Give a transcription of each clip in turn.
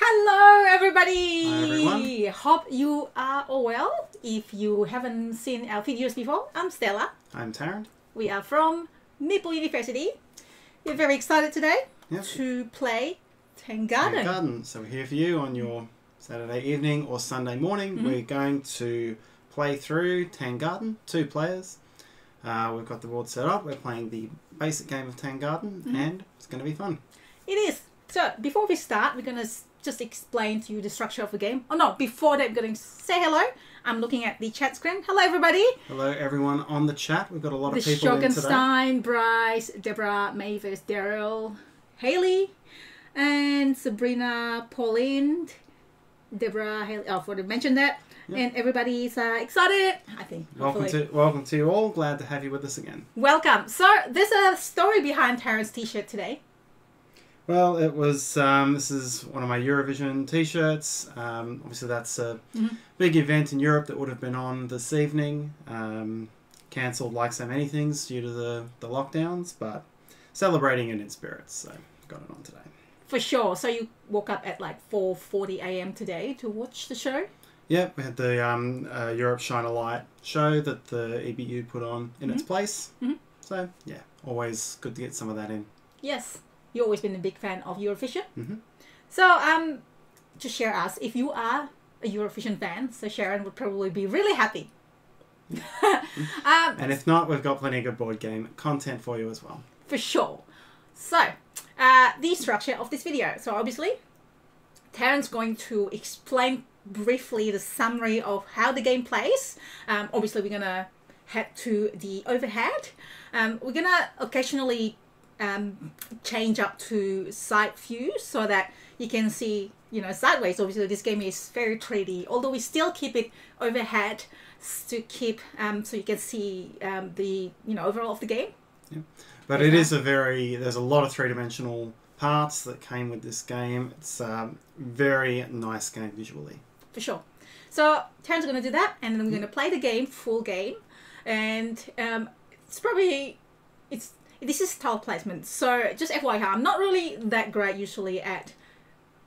Hello, everybody. Hi, everyone. Hope you are all well. If you haven't seen our videos before, I'm Stella. I'm Tarrant. We are from Meeple University. We're very excited today to play Tang Thank Garden. Garden. So we're here for you on your Saturday evening or Sunday morning. We're going to play through Tang Garden, two players. Uh, we've got the board set up. We're playing the basic game of Tang Garden, and it's going to be fun. It is. So before we start, we're gonna s- just explain to you the structure of the game. Oh no! Before that, we're gonna say hello. I'm looking at the chat screen. Hello, everybody. Hello, everyone on the chat. We've got a lot The of people in today. Shogunstein, Bryce, Deborah, Mavis, Daryl, Haley, and Sabrina, Pauline, Deborah, Haley. Oh, I forgot to mention that. Yep. And everybody's uh, excited. I think. Welcome hopefully. to welcome to you all. Glad to have you with us again. Welcome. So there's a story behind Tarrant's T-shirt today. Well, it was. Um, this is one of my Eurovision T-shirts. Um, obviously, that's a Mhm. big event in Europe that would have been on this evening. Um, cancelled like so many things due to the, the lockdowns, but celebrating it in spirits. So got it on today. For sure. So you woke up at like 4:40 a.m. today to watch the show. Yep, we had the um, uh, Europe Shine a Light show that the EBU put on in its place. Mhm. So yeah, always good to get some of that in. Yes, you've always been a big fan of Eurovision. Mhm. So, um, just share us if you are a Eurovision fan. So Sharon would probably be really happy. um, And if not, we've got plenty of good board game content for you as well. for sure. So, uh, the structure of this video. So obviously, Tarrant's going to explain briefly the summary of how the game plays. Um, obviously, we're gonna head to the overhead. Um, we're gonna occasionally um, change up to side view so that you can see, you know, sideways. Obviously, this game is very 3D, although we still keep it overhead to keep um, so you can see um, the you know overall of the game. Yeah. But it is a very there's a lot of three dimensional parts that came with this game. It's a very nice game visually. for sure. So Tarrant's gonna do that, and then we're gonna play the game full game, and um, it's probably it's this is tile placement. So just FYI, I'm not really that great usually at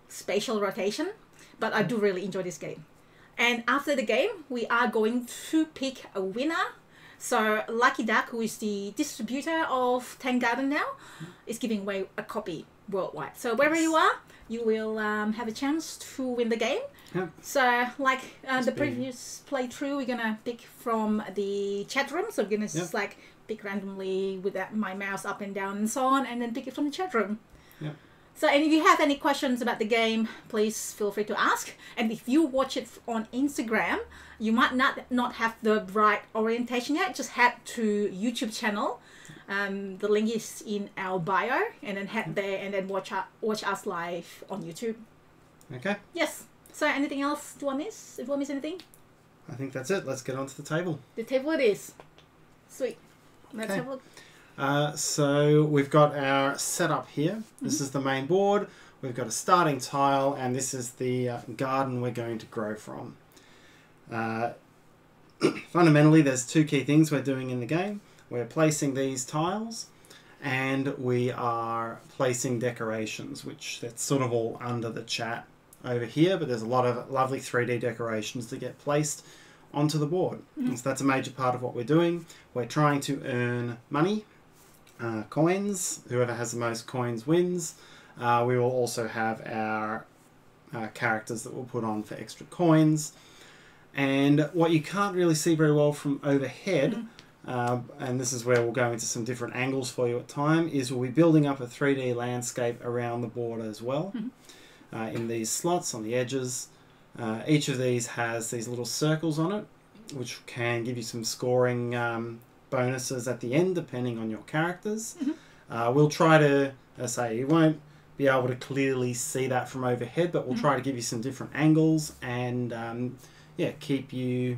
spatial rotation, but I do really enjoy this game. And after the game, we are going to pick a winner. So Lucky Duck, who is the distributor of Tang Garden now, is giving away a copy worldwide. So wherever you are, you will um, have a chance to win the game. Yep. So, like uh, the previous playthrough, we're gonna pick from the chat room. So we're gonna just like pick randomly with that, my mouse up and down and so on, and then pick it from the chat room. Yep. So, and if you have any questions about the game, please feel free to ask. And if you watch it on Instagram, you might not not have the right orientation yet. Just head to YouTube channel. Um, the link is in our bio, and then head there and then watch our, watch us live on YouTube. Okay, Yes. So, anything else? Do I miss? If I miss anything? I think that's it. Let's get onto the table. The table it is. Sweet. Let's Okay. have a look. Uh, so we've got our setup here. This is the main board. We've got a starting tile, and this is the uh, garden we're going to grow from. Uh, fundamentally, there's two key things we're doing in the game. We're placing these tiles, and we are placing decorations, which that's sort of all under the chat over here. But there's a lot of lovely 3D decorations that get placed onto the board. And So that's a major part of what we're doing. We're trying to earn money, uh, coins. Whoever has the most coins wins. Uh, we will also have our uh, characters that we'll put on for extra coins. And what you can't really see very well from overhead, uh, and this is where we'll go into some different angles for you at time, is we'll be building up a 3D landscape around the board as well. Uh, in these slots on the edges, uh, each of these has these little circles on it, which can give you some scoring um, bonuses at the end, depending on your characters. Uh, we'll try to, as I say, you won't be able to clearly see that from overhead, but we'll try to give you some different angles and, um, yeah, keep you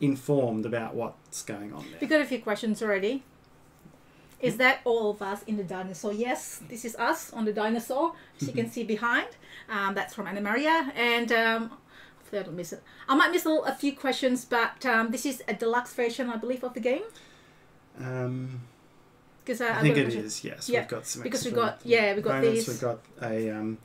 informed about what's going on We there. got a few questions already. Is that all of us in the dinosaur? Yes, this is us on the dinosaur. As you can see behind. Um, that's from Anna Maria. And um, hopefully I don't miss it. I might miss a, a few questions, but um, this is a deluxe version, I believe, of the game. Um, Because uh, I think it is, yes. Yeah, We've got some because we got- yeah, we got these- We've got a um,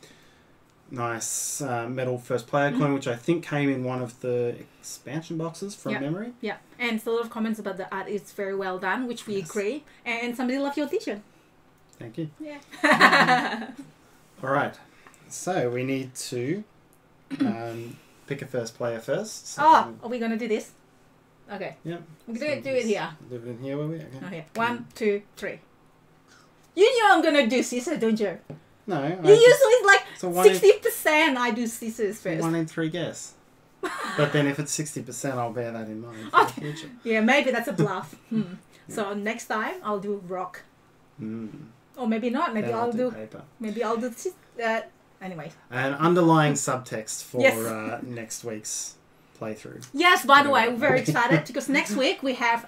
nice uh, metal first player coin, which I think came in one of the expansion boxes from Yeah. memory. Yeah, and a lot of comments about the art is very well done, which we Yes. agree. And somebody loved your t-shirt. Thank you. Yeah. All right. So we need to um, pick a first player first. So oh, are we gonna do this? Okay. Yeah. We're going to Do it here. Live in here, will we? Okay. Okay. One, two, three. You knew I'm gonna do scissors, don't you? No. I You usually like it's a one in, sixty percent. I do scissors first. one in three guess. But then if it's sixty percent, I'll bear that in mind for Okay. the future. Yeah, maybe that's a bluff. hmm. So next time I'll do rock, Mm. or maybe not. Maybe Then I'll do. paper. Maybe I'll do. Uh, anyway. An underlying subtext for Yes. uh, next week's playthrough. Yes. By the way, we're very excited because next week we have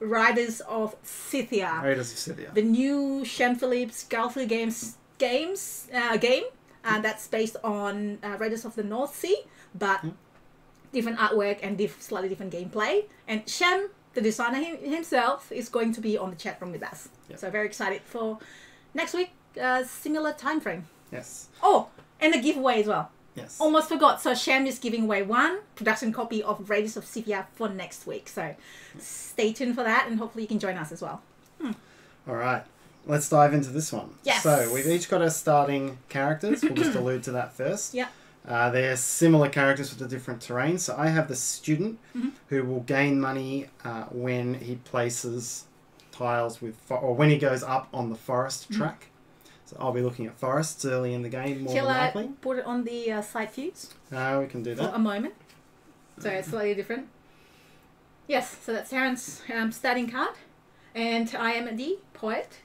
Riders of Scythia. Raiders of Scythia. the new Shem Phillips Garphill Games games uh, game, and that's based on uh, Raiders of the North Sea, but Mm. different artwork and diff- slightly different gameplay. And Shem, the designer him- himself, is going to be on the chat room with us. Yep. So very excited for next week. Uh, similar time frame. Yes. Oh, and the giveaway as well. Yes. Almost forgot. So Shem is giving away one production copy of Raiders of Scythia for next week. So stay tuned for that, and hopefully you can join us as well. All right. Let's dive into this one. Yes. So we've each got our starting characters. We'll just allude to that first. Yeah. Uh, they're similar characters with the different terrain. So I have the student Mhm. who will gain money uh, when he places tiles with, or when he goes up on the forest Mm-hmm. track. So I'll be looking at forests early in the game, more Shall than I likely. put it on the uh, side views? Uh, we can do for that. a moment. So it's slightly different. Yes, so that's Tarrant's um, starting card. And I am the poet,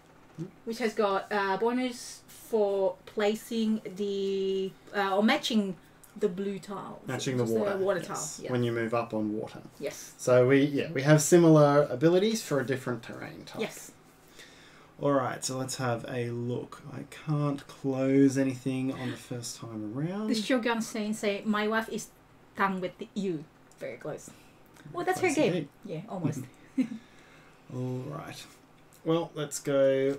which has got uh, bonus for placing the, uh, or matching the blue tile. Matching the which is water. water yes, tile. Yeah. When you move up on water. yes. So we yeah we have similar abilities for a different terrain type. Yes. All right, so let's have a look. I can't close anything on the first time around. The Shogun saying, say, my wife is done with you. Very close. Well, that's her game. indeed. Yeah, almost. All right. Well, let's go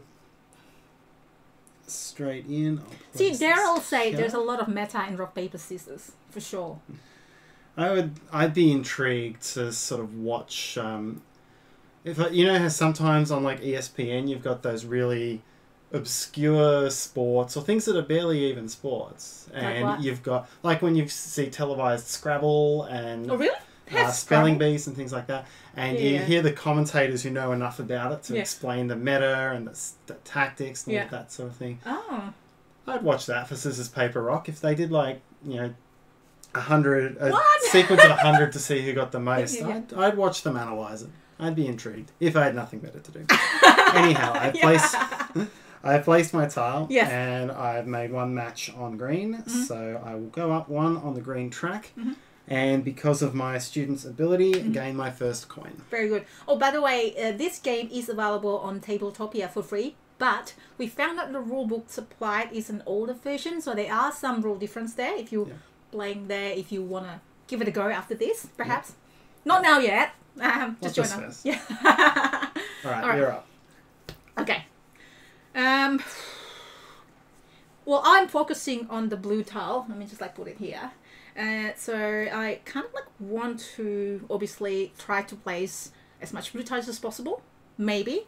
straight in. See, Daryl say there's a lot of meta in rock, paper, scissors. For sure. I would. I'd be intrigued to sort of watch. Um, if you know how sometimes on like ESPN you've got those really obscure sports or things that are barely even sports, and what? you've got like when you see televised Scrabble and Oh, really? uh, spelling bees and things like that, and you hear the commentators who know enough about it to Yeah. explain the meta and the, the tactics and all Yeah. of that sort of thing. Oh. I'd watch that for Scissors Paper Rock if they did like you know a hundred a What? sequence of a hundred to see who got the most. Yeah, yeah. I'd, I'd watch them analyze it. I'd be intrigued if I had nothing better to do. Anyhow, I placed I placed my tile Yes. and I've made one match on green, Mhm. so I will go up one on the green track. Mhm. And because of my student's ability, Mhm. gain my first coin. Very good. Oh, by the way, uh, this game is available on Tabletopia for free, but we found that the rule book supplied is an older version, so there are some rule difference there. If you're Yeah. playing there, if you want to give it a go after this, perhaps. Not now yet. Um, just join us. Yeah. All right, All right. you're up. okay. Um. Well, I'm focusing on the blue tile. Let me just like put it here. Uh, so I kind of like want to obviously try to place as much blue tiles as possible, maybe.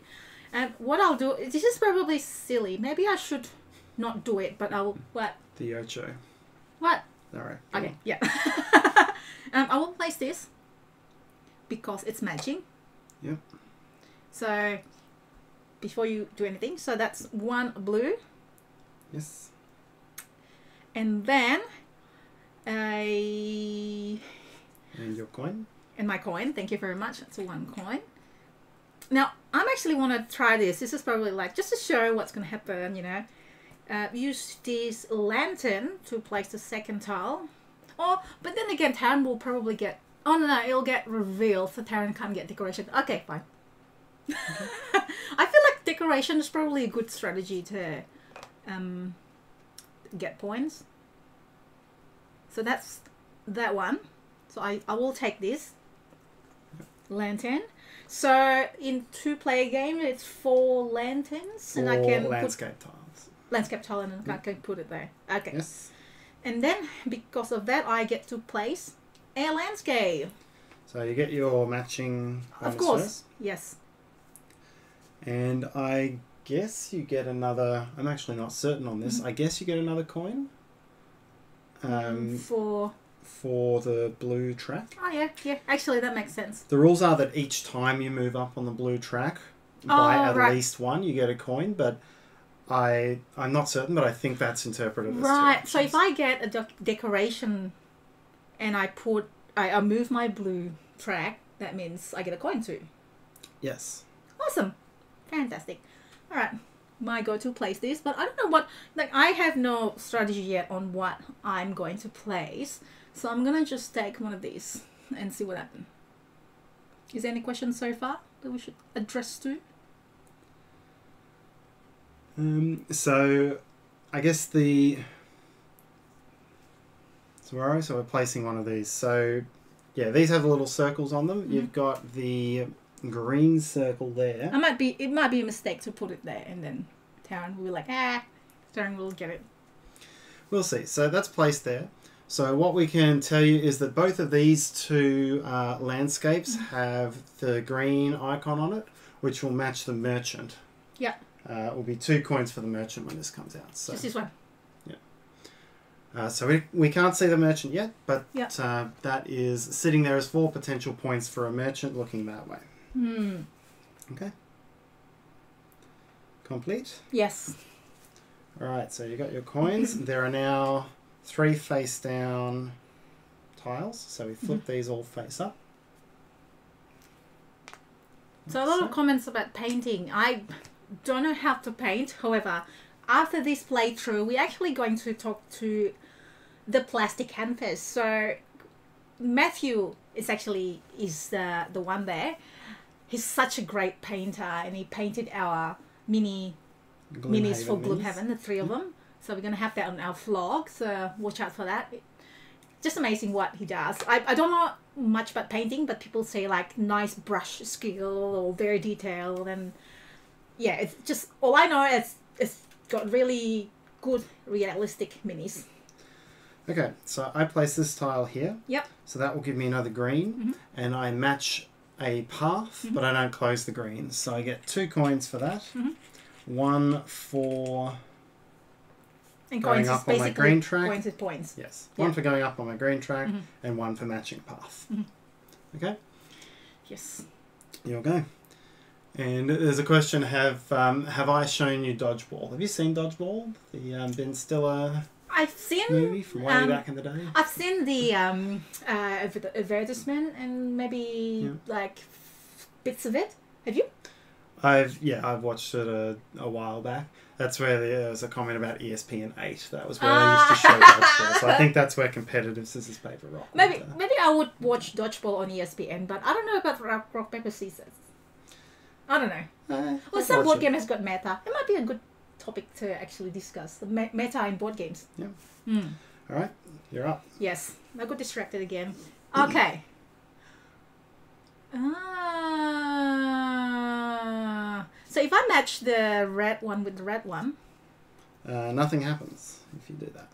And what I'll do, this is probably silly. Maybe I should not do it, but I'll what The Ocho. what All right. Okay, on. yeah. um, I will place this because it's matching. Yep. So before you do anything, so that's one blue, Yes. and then I And your coin. and my coin. Thank you very much. That's one coin. Now I'm actually want to try this. This is probably like just to show what's going to happen. You know, uh, use this lantern to place the second tile. Oh, but then again, Tarrant will probably get. Oh no, no, it'll get revealed, so Tarrant can't get decoration. Okay, fine. I feel like decoration is probably a good strategy to um, get points. So that's that one. So I, I will take this lantern. So in two player game, it's four lanterns, and I Four can put landscape tiles. landscape tile and I can put it there. Okay. Yes. And then because of that, I get to place a landscape. So you get your matching. Of course. first. Yes. And I guess you get another. I'm actually not certain on this. I guess you get another coin. Um, For for the blue track. oh yeah yeah actually that makes sense. The rules are that each time you move up on the blue track by Oh, at right. least one, you get a coin. But I I'm not certain, but I think that's interpreted Right. So if. I get a dec- decoration, and I put I, I move my blue track, that means I get a coin too. yes. Awesome. Fantastic. All right. My go to place this, but I don't know what, like, I have no strategy yet on what I'm going to place. So I'm going to just take one of these and see what happens. Is there any questions so far that we should address to? Um, so, I guess the. So where are we? So we're placing one of these. So, yeah, these have little circles on them. Mm-hmm. You've got the green circle there. I might be, it might be a mistake to put it there, and then Tarrant will be like, ah, Tarrant will get it. We'll see. So that's placed there. So what we can tell you is that both of these two uh, landscapes have the green icon on it, which will match the merchant. Yeah. Uh, it will be two coins for the merchant when this comes out. So, Just this one. Uh, so we, we can't see the merchant yet, but Yeah. uh, that is sitting there as four potential points for a merchant looking that way. Hmm. Okay. Complete. Yes. All right. So you got your coins. there are now three face down tiles. So we flip Mm-hmm. these all face up. So a lot of comments about painting. I don't know how to paint. However, after this playthrough, we're actually going to talk to the plastic canvas. So Matthew is actually is the the one there. He's such a great painter, and he painted our mini minis for Gloomhaven, the three of mm-hmm. them. So we're gonna have that on our vlog. So watch out for that. Just amazing what he does. I, I don't know much about painting, but people say like nice brush skill or very detailed, and yeah, it's just all I know is it's got really good realistic minis. Okay, so I place this tile here. Yep. So that will give me another green, Mhm. and I match a path, Mm-hmm. but I don't close the greens. So I get two coins for that. Mhm. One for And Going coins is up on my green track. points is points. yes, Yeah. one for going up on my green track, Mhm. and one for matching path. Mhm. Okay, Yes. you'll go. And there's a question: Have um, have I shown you Dodgeball? Have you seen Dodgeball, the um, Ben Stiller I've seen movie from way um, back in the day? I've seen the um, uh, adver- advertisement and maybe Yeah. like bits of it. Have you? I've yeah, I've watched it a, a while back. That's where there was a comment about ESPN eight. That was where they used to show Dodgeball. So I think that's where competitive scissors paper rock. Maybe maybe I would watch Dodgeball on ESPN, but I don't know about rock, rock paper scissors. I don't know. uh, Well, some board game has got meta. It might be a good topic to actually discuss the meta in board games. Yeah. Hmm. All right, you're up. Yes, I got distracted again. Okay. Ah. So if I match the red one with the red one, Uh, nothing happens if you do that.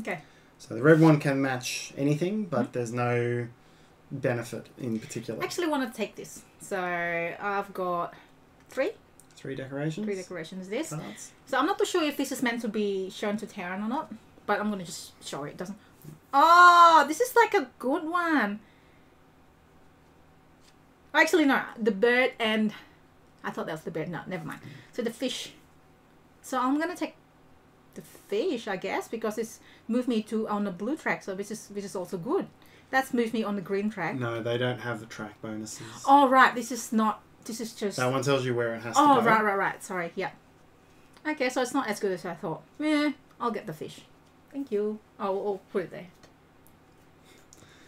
okay. So the red one can match anything, but Hmm? there's no benefit in particular. I actually want to take this. So I've got three, Three decorations. three decorations. This. So I'm not too sure if this is meant to be shown to Tarrant or not, but I'm gonna just show it. doesn't. Oh, this is like a good one. Actually, no. The bird and I thought that was the bird. No, never mind. So the fish. So I'm gonna take the fish, I guess, because it's moved me to on the blue track. So this is this is also good. That's moved me on the green track. No, they don't have the track bonuses. Oh right, this is not. This is just. That one tells you where it has to go. Oh, go. right, right, right. Sorry. Yeah. Okay, so it's not as good as I thought. Yeah, I'll get the fish. Thank you. I'll, I'll put it there.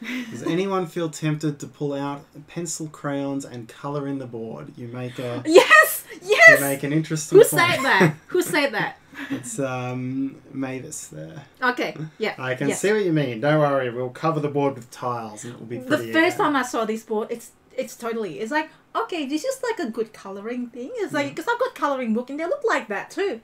Does anyone feel tempted to pull out pencil, crayons, and colour in the board? You make a Yes! Yes. You make an interesting. Who point. said that? Who said that? It's um Mavis there. Okay, yeah. I can yes. see what you mean. Don't worry, we'll cover the board with tiles and it will be The first again. time I saw this board, it's it's totally. It's like okay, this is like a good coloring thing. It's like because I've got coloring book and they look like that too.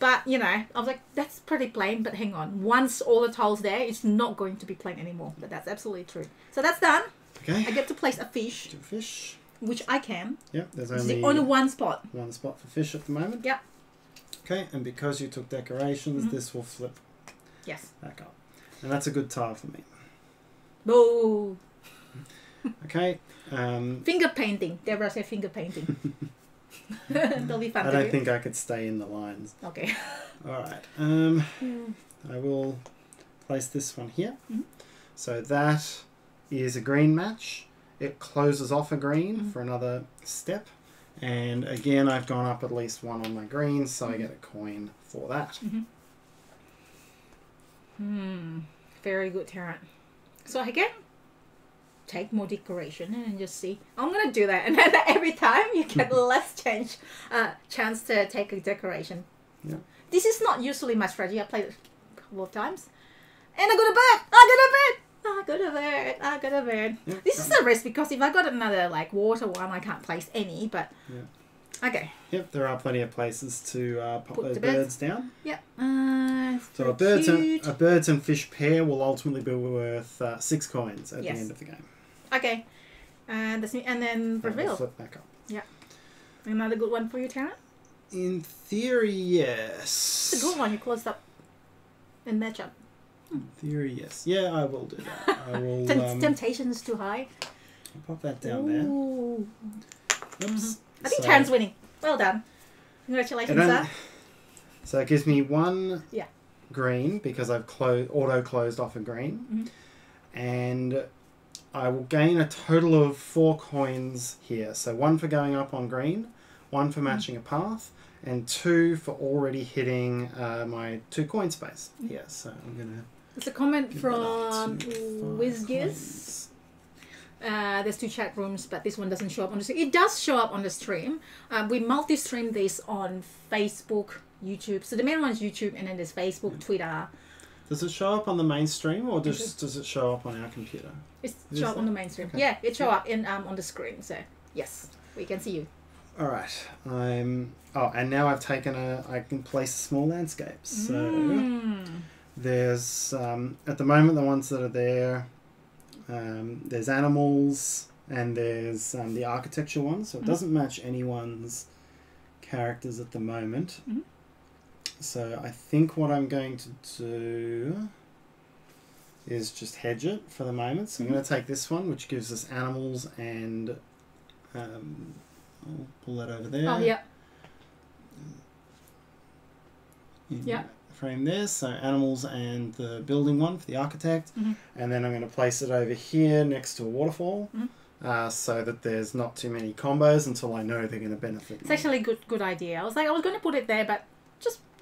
But you know, I was like, that's pretty plain. But hang on, once all the tiles there, it's not going to be plain anymore. But that's absolutely true. So that's done. Okay. I get to place a fish, Do fish. which I can. yeah there's only the only one spot. one spot for fish at the moment. Yep. Okay, and because you took decorations, Mhm. this will flip Yes. back up. And that's a good tile for me. Boo. Okay. Um, Finger painting. Deborah said finger painting. That'll be fun I don't do. think I could stay in the lines. Okay. Alright. Um, I will place this one here. Mhm. So that is a green match. It closes off a green Mhm. for another step. And again, I've gone up at least one on my green, so I get a coin for that. Hmm. Very good, Tarrant. So I can take more decoration and just see. I'm gonna do that, and then every time you get less change, uh, chance to take a decoration. Yeah. This is not usually my strategy. I played it a couple of times, and I got a bird. I got a bird. I got a bird. I got a bird. Yeah. This is a risk because if I got another like water one, I can't place any. But Yeah. okay. Yep, there are plenty of places to uh, pop Put those the birds. birds. down. Yeah. Uh, So a birds, and, a birds and fish pair will ultimately be worth uh, six coins at Yes. the end of the game. Okay. And. And then That will reveal. Flip back up. Yeah. Another good one for you, Tarrant. In theory, yes. It's a good one. You closed up and match up. In theory, yes. Yeah, I will do that. I will Tem- um, temptation is too high. pop that down there. Ooh. Oops. I think So- Tarrant's winning. Well done. Congratulations, sir. So it gives me one Yeah. green because I've clo- auto closed off a green. Mhm. And I will gain a total of four coins here. So one for going up on green, one for matching a path, and two for already hitting uh, my two coin space Mm. here. So I'm going to It's a comment give that up from Wizgiz. Uh, there's two chat rooms, but this one doesn't show up on the stream. It does show up on the stream. Um, we multi-stream this on Facebook, YouTube. So the main one is YouTube, and then there's Facebook, Twitter. Does it show up on the mainstream or It does, does. does it show up on our computer? It's Is show up on the mainstream. Okay. Yeah, it show Yeah. up in um on the screen. So yes, we can see you. All right. I'm. Oh, and now I've taken a. I can place small landscapes. So Mm. there's um, at the moment the ones that are there. Um, there's animals and there's um, the architecture one. So it Mhm. doesn't match anyone's characters at the moment. Mhm. So I think what I'm going to do is just hedge it for the moment. So I'm going to take this one, which gives us animals and um, I'll pull that over there. Oh yeah. in Yeah. Frame there. So animals and the building one for the architect, Mhm. and then I'm going to place it over here next to a waterfall. Mhm. Uh, so that there's not too many combos until I know they're going to benefit It's me. actually a good good idea. I was like, I was going to put it there, but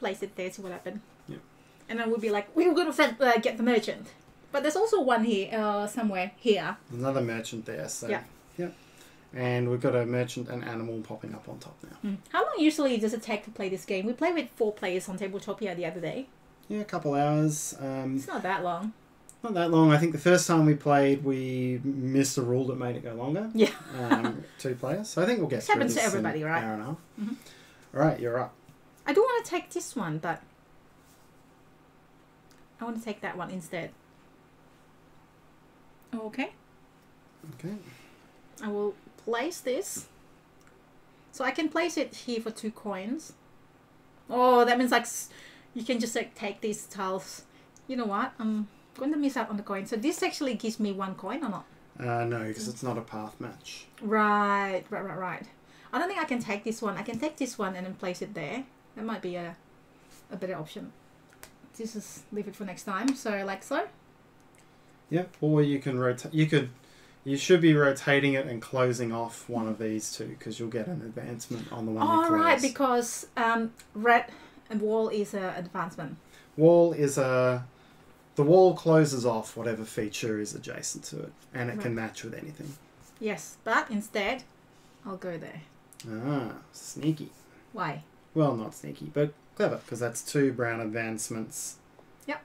place it there, see what happened. Yeah. And then we'd be like, we were going to uh, get the merchant. But there's also one here, uh, somewhere here. Another merchant there. So Yeah. Yep. And we've got a merchant and animal popping up on top now. How long usually does it take to play this game? We played with four players on Tabletopia the other day. Yeah, a couple hours. Um, It's not that long. not that long. I think the first time we played, we missed a rule that made it go longer. Yeah. Um, two players. So I think we'll get This through happens to this everybody, right? Hour and a half. Mhm. All right, you're up. I do want to take this one, but I want to take that one instead. Okay. Okay. I will place this. So I can place it here for two coins. Oh, that means like you can just like take these tiles. You know what? I'm going to miss out on the coin. So this actually gives me one coin or not? Uh, no, because it's not a path match. Right, right, right, right. I don't think I can take this one. I can take this one and then place it there. That might be a, a better option. This is leave it for next time. So like so. Yeah, Or you can rotate. You could. You should be rotating it and closing off one of these two because you'll get an advancement on the one All close. right, because um, red and wall is a advancement. Wall is a. The wall closes off whatever feature is adjacent to it, and it can match with anything. Yes, but instead, I'll go there. Ah, sneaky. Why? Well, not sneaky, but clever because that's two brown advancements. Yep.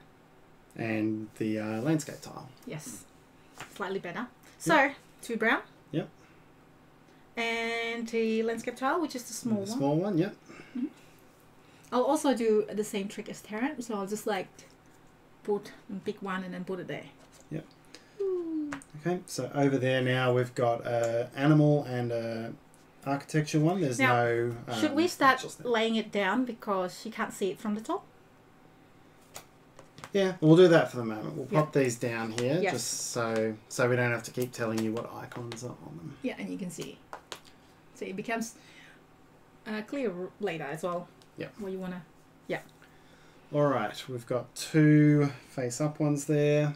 And the uh, landscape tile. Yes, slightly better. So two brown. Yep. And the landscape tile, which is the small the one. small one. Yep. Mm-hmm. I'll also do the same trick as Tarrant, so I'll just like put pick one and then put it there. Yep. Ooh. Okay, so over there now we've got a animal and a architecture one. There's Now, no. Should um, we start laying it down because you can't see it from the top? Yeah, we'll do that for the moment. We'll pop these down here Yes. just so so we don't have to keep telling you what icons are on them. Yeah, and you can see. So it becomes uh, clear later as well. Yeah. What you wanna? Yeah. All right, we've got two face-up ones there.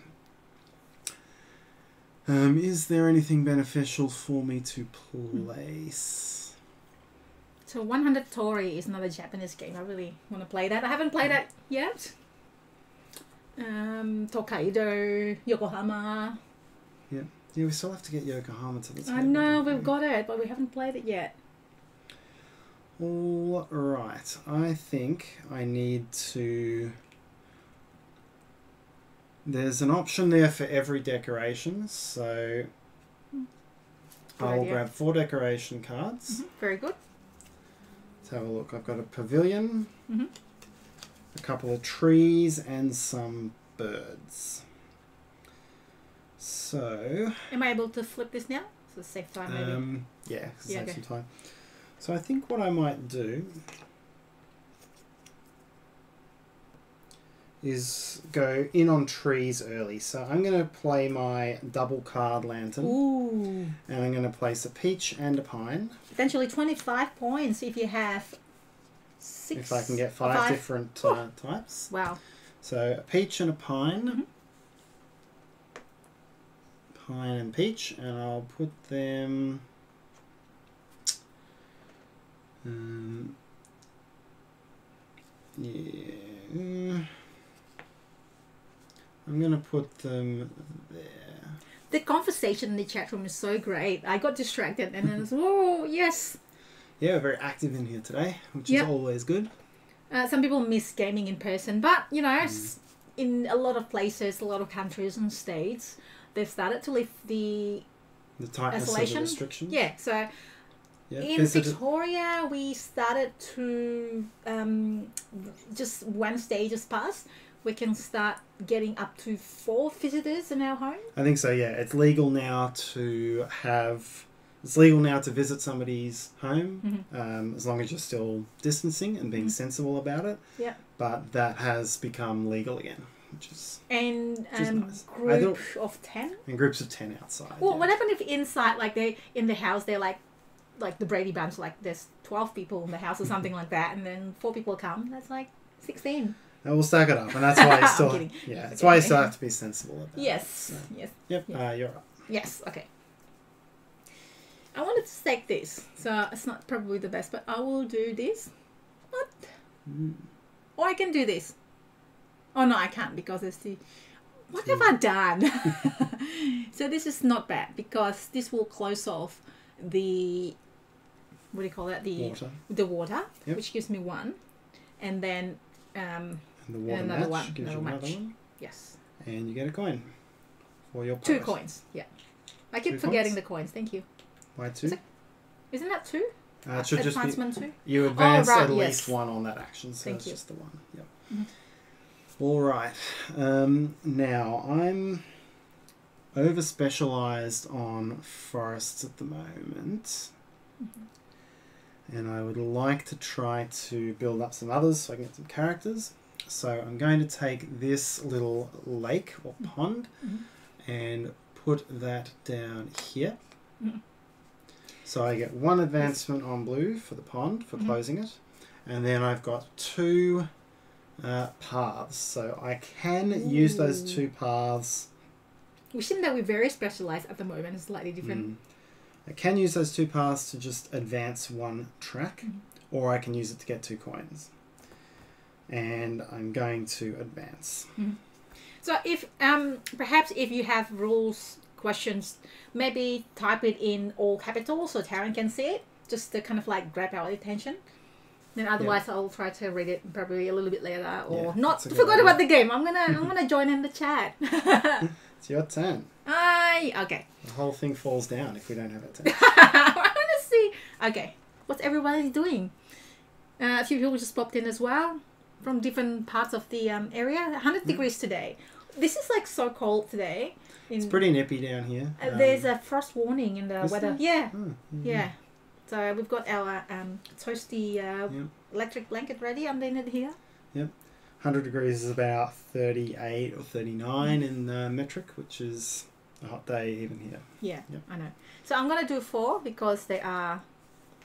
Um, is there anything beneficial for me to place? So 100 Tori is another Japanese game. I really want to play that. I haven't played that yet. Um, Tokaido, Yokohama. Yeah, Yeah, we still have to get Yokohama to the table. I know don't we? we've got it, but we haven't played it yet. All right. I think I need to. There's an option there for every decoration, so Good I'll idea. grab four decoration cards. Mhm, Very good. Let's have a look. I've got a pavilion, Mhm. a couple of trees, and some birds. So, Am I able to flip this now? So save time maybe. um, yeah, Yeah, takes okay. some time. So I think what I might do is go in on trees early. So I'm going to play my double card lantern, Ooh. and I'm going to place a peach and a pine. Potentially 25 points if you have six. if I can get or five, different uh, types. Wow. So a peach and a pine. Mhm. Pine and peach, and I'll put them. Um, yeah. I'm gonna put them there. The conversation in the chat room is so great. I got distracted and then it's, oh, yes. Yeah, we're very active in here today, which Yep. is always good. Uh, some people miss gaming in person, but you know, Mm. in a lot of places, a lot of countries and states, they've started to lift the The tightness of Isolation? the restrictions. yeah. So Yeah. in There's Victoria, we started to um, just Wednesday just passed we can start getting up to four visitors in our home. I think so. Yeah, it's legal now to have. It's legal now to visit somebody's home, mm -hmm. um, as long as you're still distancing and being mm -hmm. sensible about it. Yeah. But that has become legal again, which is and um, nice. group of ten. And groups of ten outside. Well, yeah. what happened if inside, like they in the house, they're like like the Brady Bunch, like there's 12 people in the house or something like that, and then four people come, that's like 16. I we'll stack it up, and that's why I still kidding. yeah, that's why I still have to be sensible about Yes, so. yes. Yep. Yeah. Uh, you're up. Yes. Okay. I wanted to stack this, so it's not probably the best, but I will do this. What? Mm. Or I can do this. Oh no, I can't because it's the. What have I done? so this is not bad because this will close off the what do you call that? The water. The water, yep. which gives me one, and then um, and the water another match one, gives you another match. one, yes, and you get a coin for your two coins. Yeah, I keep Two forgetting coins? the coins. Thank you. Why two? Is it- Isn't that two? Uh, it should just be two. You advance right, at yes. least one on that action, so Thank it's you. just the one. Yep. Mhm. All right. Um, now I'm over specialized on forests at the moment, Mm-hmm. and I would like to try to build up some others so I can get some characters. So I'm going to take this little lake or pond Mhm. and put that down here. Mhm. So I get one advancement on blue for the pond for Mhm. closing it, and then I've got two uh, paths. So I can use those two paths. We seem that we're very specialized at the moment. It's slightly different. Mm. I can use those two paths to just advance one track, Mhm. or I can use it to get two coins. And I'm going to advance. So if um perhaps if you have rules questions, maybe type it in all capitals so Tarrant can see it, just to kind of like grab our attention. Then otherwise I'll try to read it probably a little bit later or Yeah, not forgot about the game. I'm gonna I'm gonna join in the chat. It's your turn. I okay. The whole thing falls down if we don't have a turn. I wanna see okay. What's everybody doing? Uh, a few people just popped in as well from different parts of the um, area. 100 degrees today. This is like so cold today. In, It's pretty nippy down here. uh, Um, there's a frost warning in the weather. there? Yeah, oh, mhm. yeah. So we've got our um, toasty uh, Yep. electric blanket ready underneath here. Yep. 100 degrees is about 38 or 39 in uh, metric, which is a hot day even here. Yeah, Yep. I know. So I'm gonna do four because they are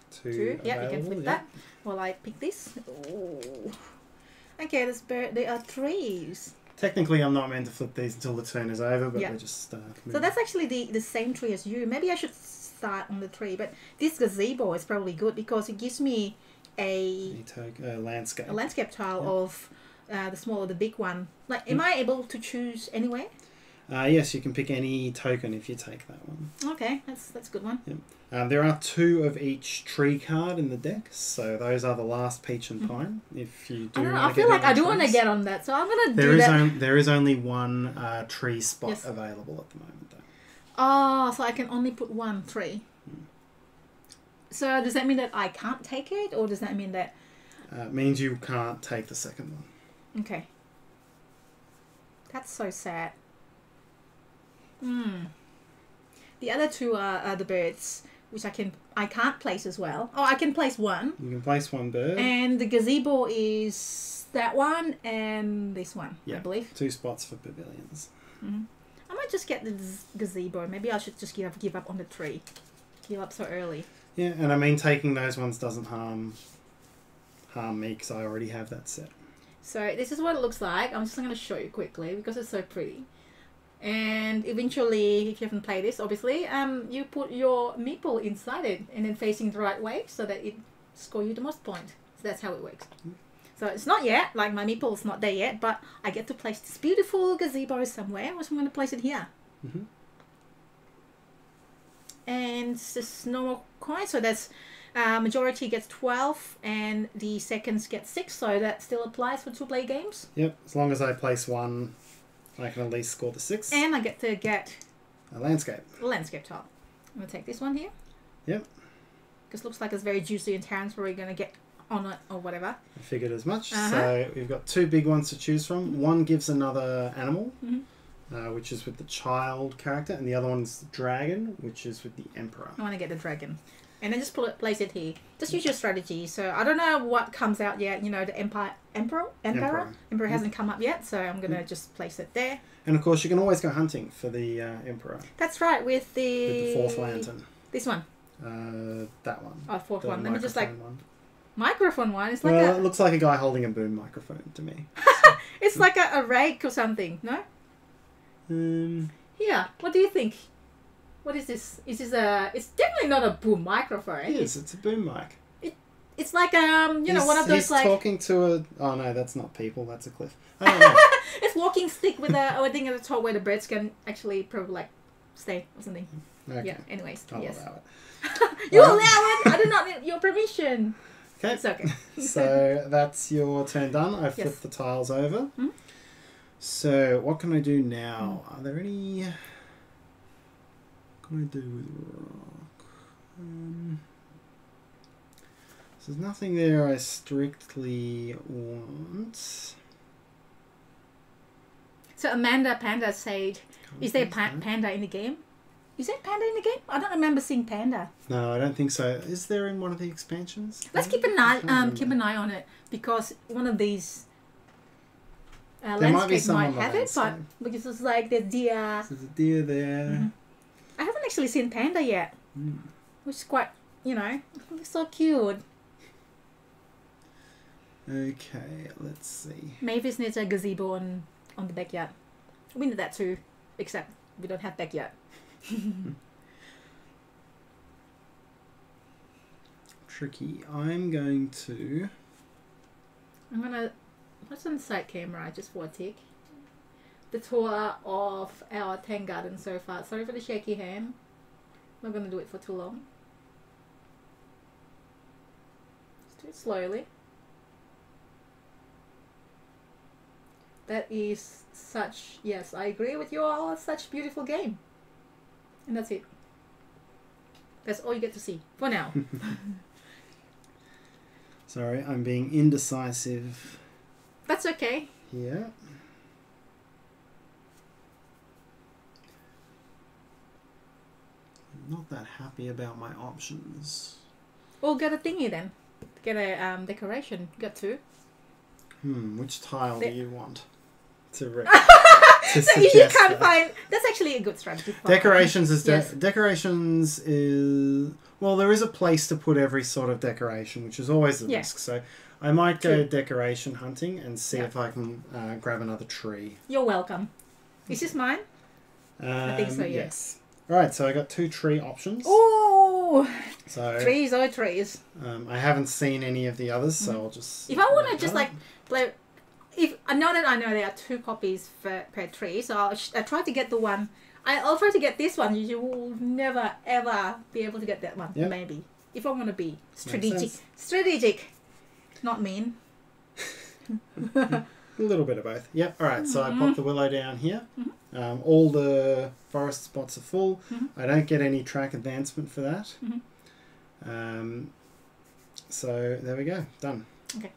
Two, two. Yeah, you can flip yeah. that. While I pick this. Ooh. Okay, this bird. There are trees. Technically, I'm not meant to flip these until the turn is over, but Yeah. we're just. Uh, So that's actually the, the same tree as you. Maybe I should start on the tree, but this gazebo is probably good because it gives me a, uh, landscape. a landscape tile Yeah. of uh, the smaller, the big one. Like, am I able to choose anywhere? Uh, yes, you can pick any token if you take that one. Okay, that's that's a good one. Um, there are two of each tree card in the deck, so those are the last peach and pine. If you do. I know. I feel like I do want to get on that, so I'm gonna There do is that. on, there is only one uh, tree spot Yes. available at the moment, though. Oh, so I can only put one tree. Hmm. So does that mean that I can't take it, or does that mean that Uh, it means you can't take the second one. okay? That's so sad. Hmm. The other two are, are the birds, which I can I can't place as well. Oh, I can place one, You can place one bird, and the gazebo is that one and this one, yeah. I believe. two spots for pavilions. Hmm. I might just get the gazebo. Maybe I should just give up give up on the tree. Give up so early. Yeah, and I mean taking those ones doesn't harm harm me because I already have that set. So this is what it looks like. I'm just going to show you quickly because it's so pretty. And eventually, if you haven't played this, obviously, um, you put your meeple inside it and then facing the right way so that it score you the most point. So that's how it works. So it's not yet, like my meeple is not there yet, but I get to place this beautiful gazebo somewhere, which I'm going to place it here. Mhm. And it's just normal coin, so that's uh, majority gets 12 and the seconds get 6, so that still applies for two play games. Yep, as long as I place one, I can at least score the six. And I get to get a landscape. a landscape tile. I'm gonna take this one here. Yep. Because looks like it's very juicy and we're gonna get on it or whatever. I figured as much. Uh-huh. So we've got two big ones to choose from. One gives another animal, Mhm. uh, which is with the child character, and the other one's the dragon, which is with the emperor. I want to get the dragon. And then just put it, place it here. Just use your strategy. So I don't know what comes out yet. You know, the empire, emperor, emperor, emperor, Emperor. hasn't come up yet. So I'm gonna just place it there. And of course, you can always go hunting for the uh, emperor That's right. With the, with the fourth lantern. This one. Uh, that one. Oh, fourth The one. Let me just like microphone one. microphone one. It's like well, a it looks like a guy holding a boom microphone to me. it's like a, a rake or something. No. Um, Yeah. What do you think? What is this? Is this a? It's definitely not a boom microphone. it is. It's a boom mic. It's like um, you know, He's- one of those he's like talking to a. Oh no, that's not people. That's a cliff. I don't know. it's walking stick with a a thing at the top where the birds can actually probably like stay or something. Okay. Yeah. Anyways, I'll yes. allow it. You Well- allow it. I do not need your permission. Okay. It's okay. so that's your turn done. I flipped Yes. the tiles over. Mhm. So So what can I do now? Are there any? What can I do with rock? Um, so there's nothing there I strictly want. So Amanda Panda said, "Is there pa- so. panda in the game? Is there panda in the game? I don't remember seeing panda. No, I don't think so. Is there in one of the expansions? Let's keep an eye um keep an eye on it because one of these." Uh, There might landscape might the have it, but because it's like the deer. So there's a deer there. Mhm. I haven't actually seen panda yet, Mm. which is quite, you know, it's so cute. Okay, let's see. Mavis needs a gazebo on on the backyard. We need that too, except we don't have backyard. Tricky. I'm going to. I'm gonna what's on the side camera just for a tick. The tour of our Tang Garden so far. Sorry for the shaky hand. Not gonna do it for too long. Just do it slowly. That is such yes, I agree with you all. Such beautiful game. And that's it. That's all you get to see for now. Sorry, I'm being indecisive That's okay. here. Not that happy about my options. We'll get a thingy then. Get a um, decoration. Got two. Hmm, which tile do you want to, re- to So if you can't that? find, that's actually a good strategy. Decorations is de- Yes. decorations is well, there is a place to put every sort of decoration, which is always a Yeah. risk. So I might go True. decoration hunting and see Yeah. if I can uh, grab another tree. You're welcome. Is this mine? Um, think so, yeah. Yes. All right, so I got two tree options. Oh, So trees or trees. um, I haven't seen any of the others, so I'll just. Mm-hmm. If I wanna just, like, Play. If I know that I know there are two copies per, per tree, so I'll, I try to get the one. I, I'll try to get this one. You will never ever be able to get that one. Yep. Maybe if I want to be strategic. Strategic, not mean. A little bit of both. Yep. All right. So I Mm-hmm. pop the willow down here. Um, all the forest spots are full. Mhm. I don't get any track advancement for that. Um, so there we go. Done. Okay.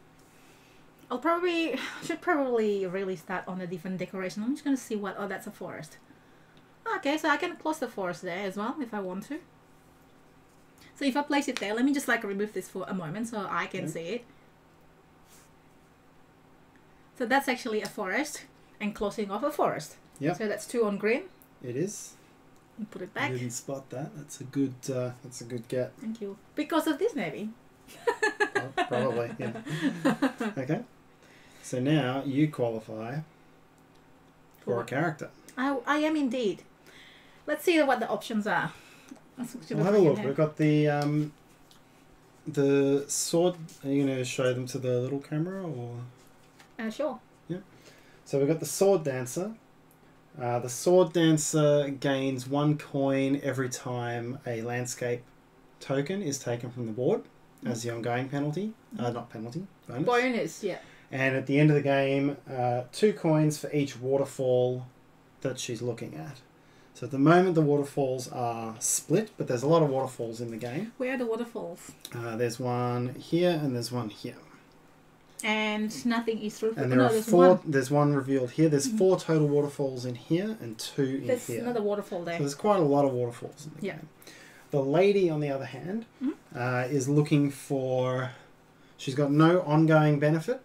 I'll probably should probably really start on a different decoration. I'm just gonna see what. Oh, that's a forest. Okay, so I can close the forest there as well if I want to. So if I place it there, let me just like remove this for a moment so I can Yeah. see it. So that's actually a forest and closing off a forest. Yeah. So that's two on green. It is. And put it I back. didn't spot that. That's a good. Uh, that's a good get. Thank you. Because of this, maybe. Prob- Probably. Yeah. Okay. So now you qualify for a character. I, I am indeed. Let's see what the options are. Let's We'll have a look. We've got the um, the sword. Are you going to show them to the little camera or? Uh, sure. So we've got the sword dancer. Uh, the sword dancer gains one coin every time a landscape token is taken from the board as the ongoing penalty. Uh, not penalty, bonus. Bonus, yeah. And at the end of the game, uh, two coins for each waterfall that she's looking at. So at the moment, the waterfalls are split, but there's a lot of waterfalls in the game. Where are the waterfalls? Uh, there's one here and there's one here. And nothing is through. And there no, are there's four. One. There's one revealed here. There's four total waterfalls in here and two in There's here. another waterfall there. So there's quite a lot of waterfalls in the Yeah. game. The lady, on the other hand, Mhm. uh, is looking for. She's got no ongoing benefit,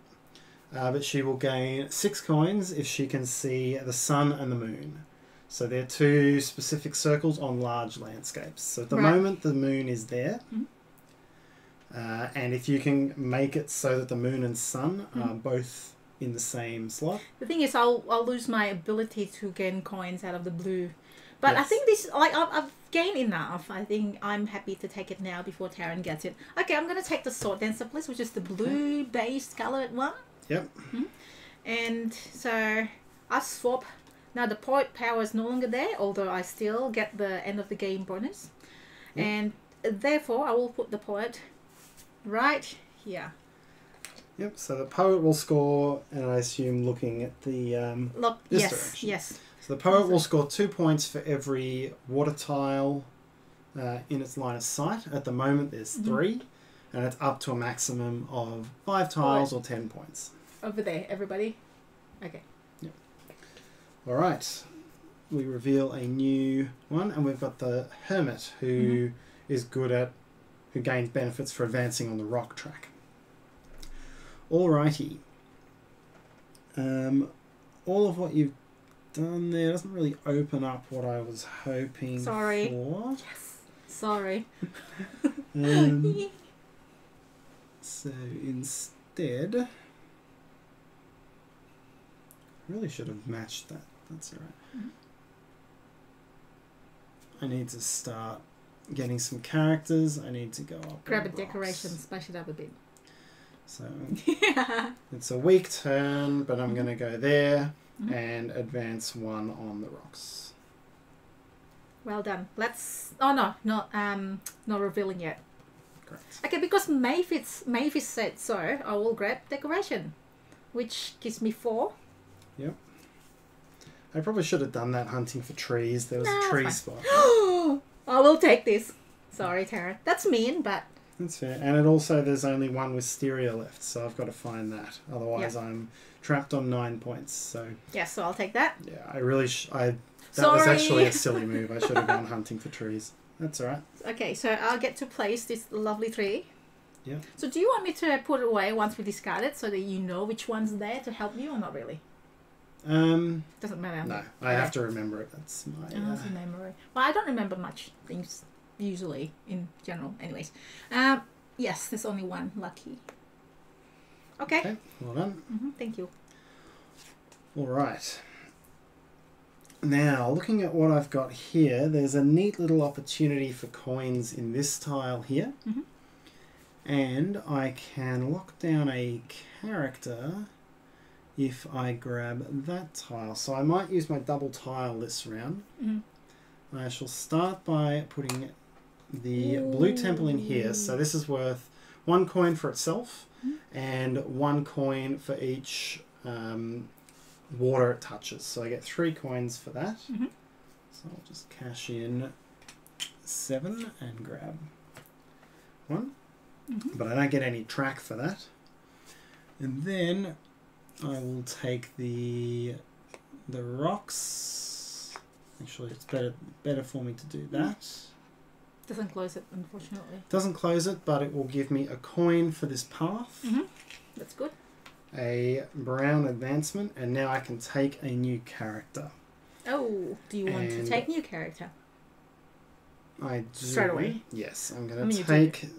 uh, but she will gain six coins if she can see the sun and the moon. So they're two specific circles on large landscapes. So at the Right. moment, the moon is there. Mhm. Uh, and if you can make it so that the moon and sun are Mhm. both in the same slot, The thing is, I'll I'll lose my ability to gain coins out of the blue. But I think this, like, I've, I've gained enough. I think I'm happy to take it now before Tarrant gets it. Okay, I'm gonna take the sword dancer, please, which is the blue-based colored one. Yep. And so I swap. Now the poet power is no longer there, although I still get the end of the game bonus. Yep. And therefore, I will put the poet right here. Yep. So the poet will score, and I assume looking at the um, Look, This yes, direction. yes. So the poet will score two points for every water tile uh, in its line of sight. At the moment, there's Mhm. three, and it's up to a maximum of five tiles or ten points. Over there, everybody. Okay. Yep. All right, we reveal a new one, and we've got the hermit, who is good at, who gains benefits for advancing on the rock track. Alrighty. Um, all of what you've done there doesn't really open up what I was hoping Sorry. for. Sorry. Um, so instead, I really should have matched that. That's alright. Mhm. I need to start getting some characters. I need to go up. Grab a on decoration, spice it up a bit. So yeah. it's a weak turn, but I'm Mhm. going to go there Mhm. and advance one on the rocks. Well done. Let's. Oh no, not um, not revealing yet. Great. Okay, because Mavis Mavis said so. I will grab decoration, which gives me four. Yep. I probably should have done that hunting for trees. There was Nah, a tree spot. Oh, I will take this. Sorry, Tara. That's mean, but That's fair. And it also there's only one wisteria left, so I've got to find that. Otherwise, I'm trapped on nine points. So Yes, so I'll take that. yeah, I really sh- I that was actually a silly move. I should have gone hunting for trees. That's all right. Okay, so I'll get to place this lovely tree. Yeah. So do you want me to put it away once we discard it so that you know which one's there to help you or not really? Um, Doesn't matter. no, I have to remember it. That's my. Oh, Uh, memory. Well, I don't remember much things usually in general. Anyways, um, yes, there's only one lucky. Okay. okay, well done. hmm thank you. All right. Now, looking at what I've got here, there's a neat little opportunity for coins in this tile here. Mhm. And I can lock down a character if I grab that tile. So I might use my double tile this round. Mhm. I shall start by putting the blue temple in here. So this is worth one coin for itself Mhm. and one coin for each um, water it touches. So I get three coins for that. Mhm. So I'll just cash in seven and grab one. Mhm. But I don't get any track for that. And then I will take the the rocks. Actually, it's better better for me to do that. Doesn't close it, unfortunately. Doesn't close it, but it will give me a coin for this path, Mhm. That's good. a brown advancement, and now I can take a new character. Oh, do you want to take new character? I do. Straight away? Yes, I'm going to you did take.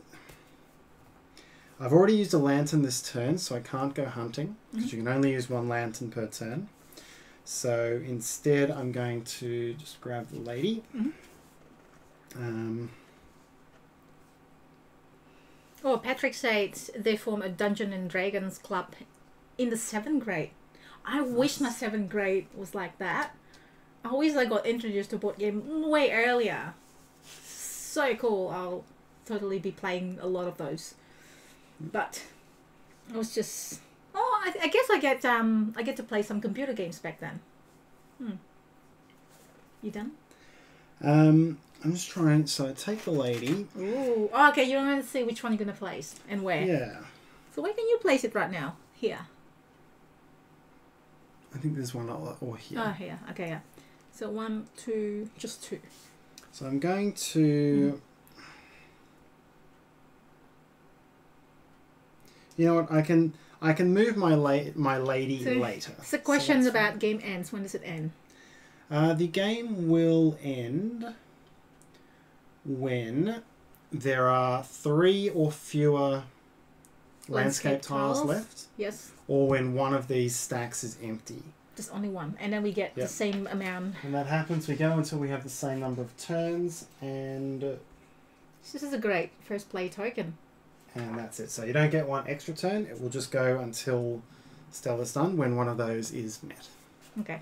I've already used a lantern this turn, so I can't go hunting because Mhm. you can only use one lantern per turn. So instead, I'm going to just grab the lady. Mhm. Um, Oh, Patrick says they form a Dungeon and Dragons club in the seventh grade. I wish my seventh grade was like that. I wish I got introduced to board game way earlier. So cool. I'll totally be playing a lot of those. But I was just oh, I, I guess I get um I get to play some computer games back then. Hmm. You done? um, I'm just trying. So I take the lady. Ooh. Oh, okay. You want to see which one you're gonna place and where. Yeah, So where can you place it right now? Here. I think there's one or or here. Oh, here. Okay, yeah. So one, two, just two. So I'm going to. You know what? I can I can move my la- my lady So, later. It's a So question that's about fine. game ends. When does it end? Uh, the game will end when there are three or fewer landscape, Landscape tiles, tiles. left, Yes, or when one of these stacks is empty. just only one, and then we get Yep. the same amount. And that happens. We go until we have the same number of turns, and This is a great first play token. And that's it. So you don't get one extra turn. It will just go until Stella's done when one of those is met. Okay.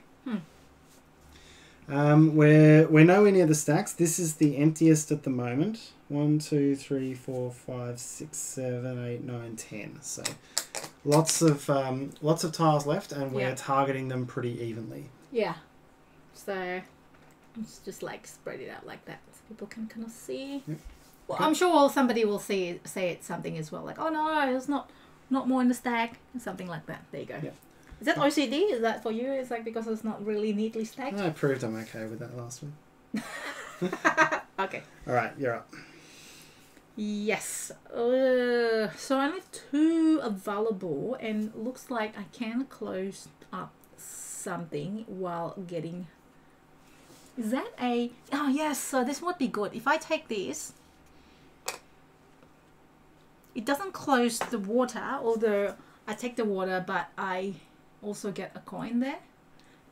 Um, we're we're nowhere near the stacks. This is the emptiest at the moment. One, two, three, four, five, six, seven, eight, nine, ten. So lots of um, lots of tiles left, and we're Yeah. targeting them pretty evenly. Yeah. So it's just like spread it out like that, so people can kind of see. Yep. Well, I'm sure somebody will see say it something as well, like, "Oh no, it's not not more in the stack," something like that. There you go. Yeah. Is that OCD? Is that for you? It's like because it's not really neatly stacked. I proved I'm okay with that last one. Okay. All right, you're up. Yes. Uh, so I only have two available, and looks like I can close up something while getting. Is that a? Oh yes. So this would be good if I take this. It doesn't close the water, although I take the water, but I also get a coin there,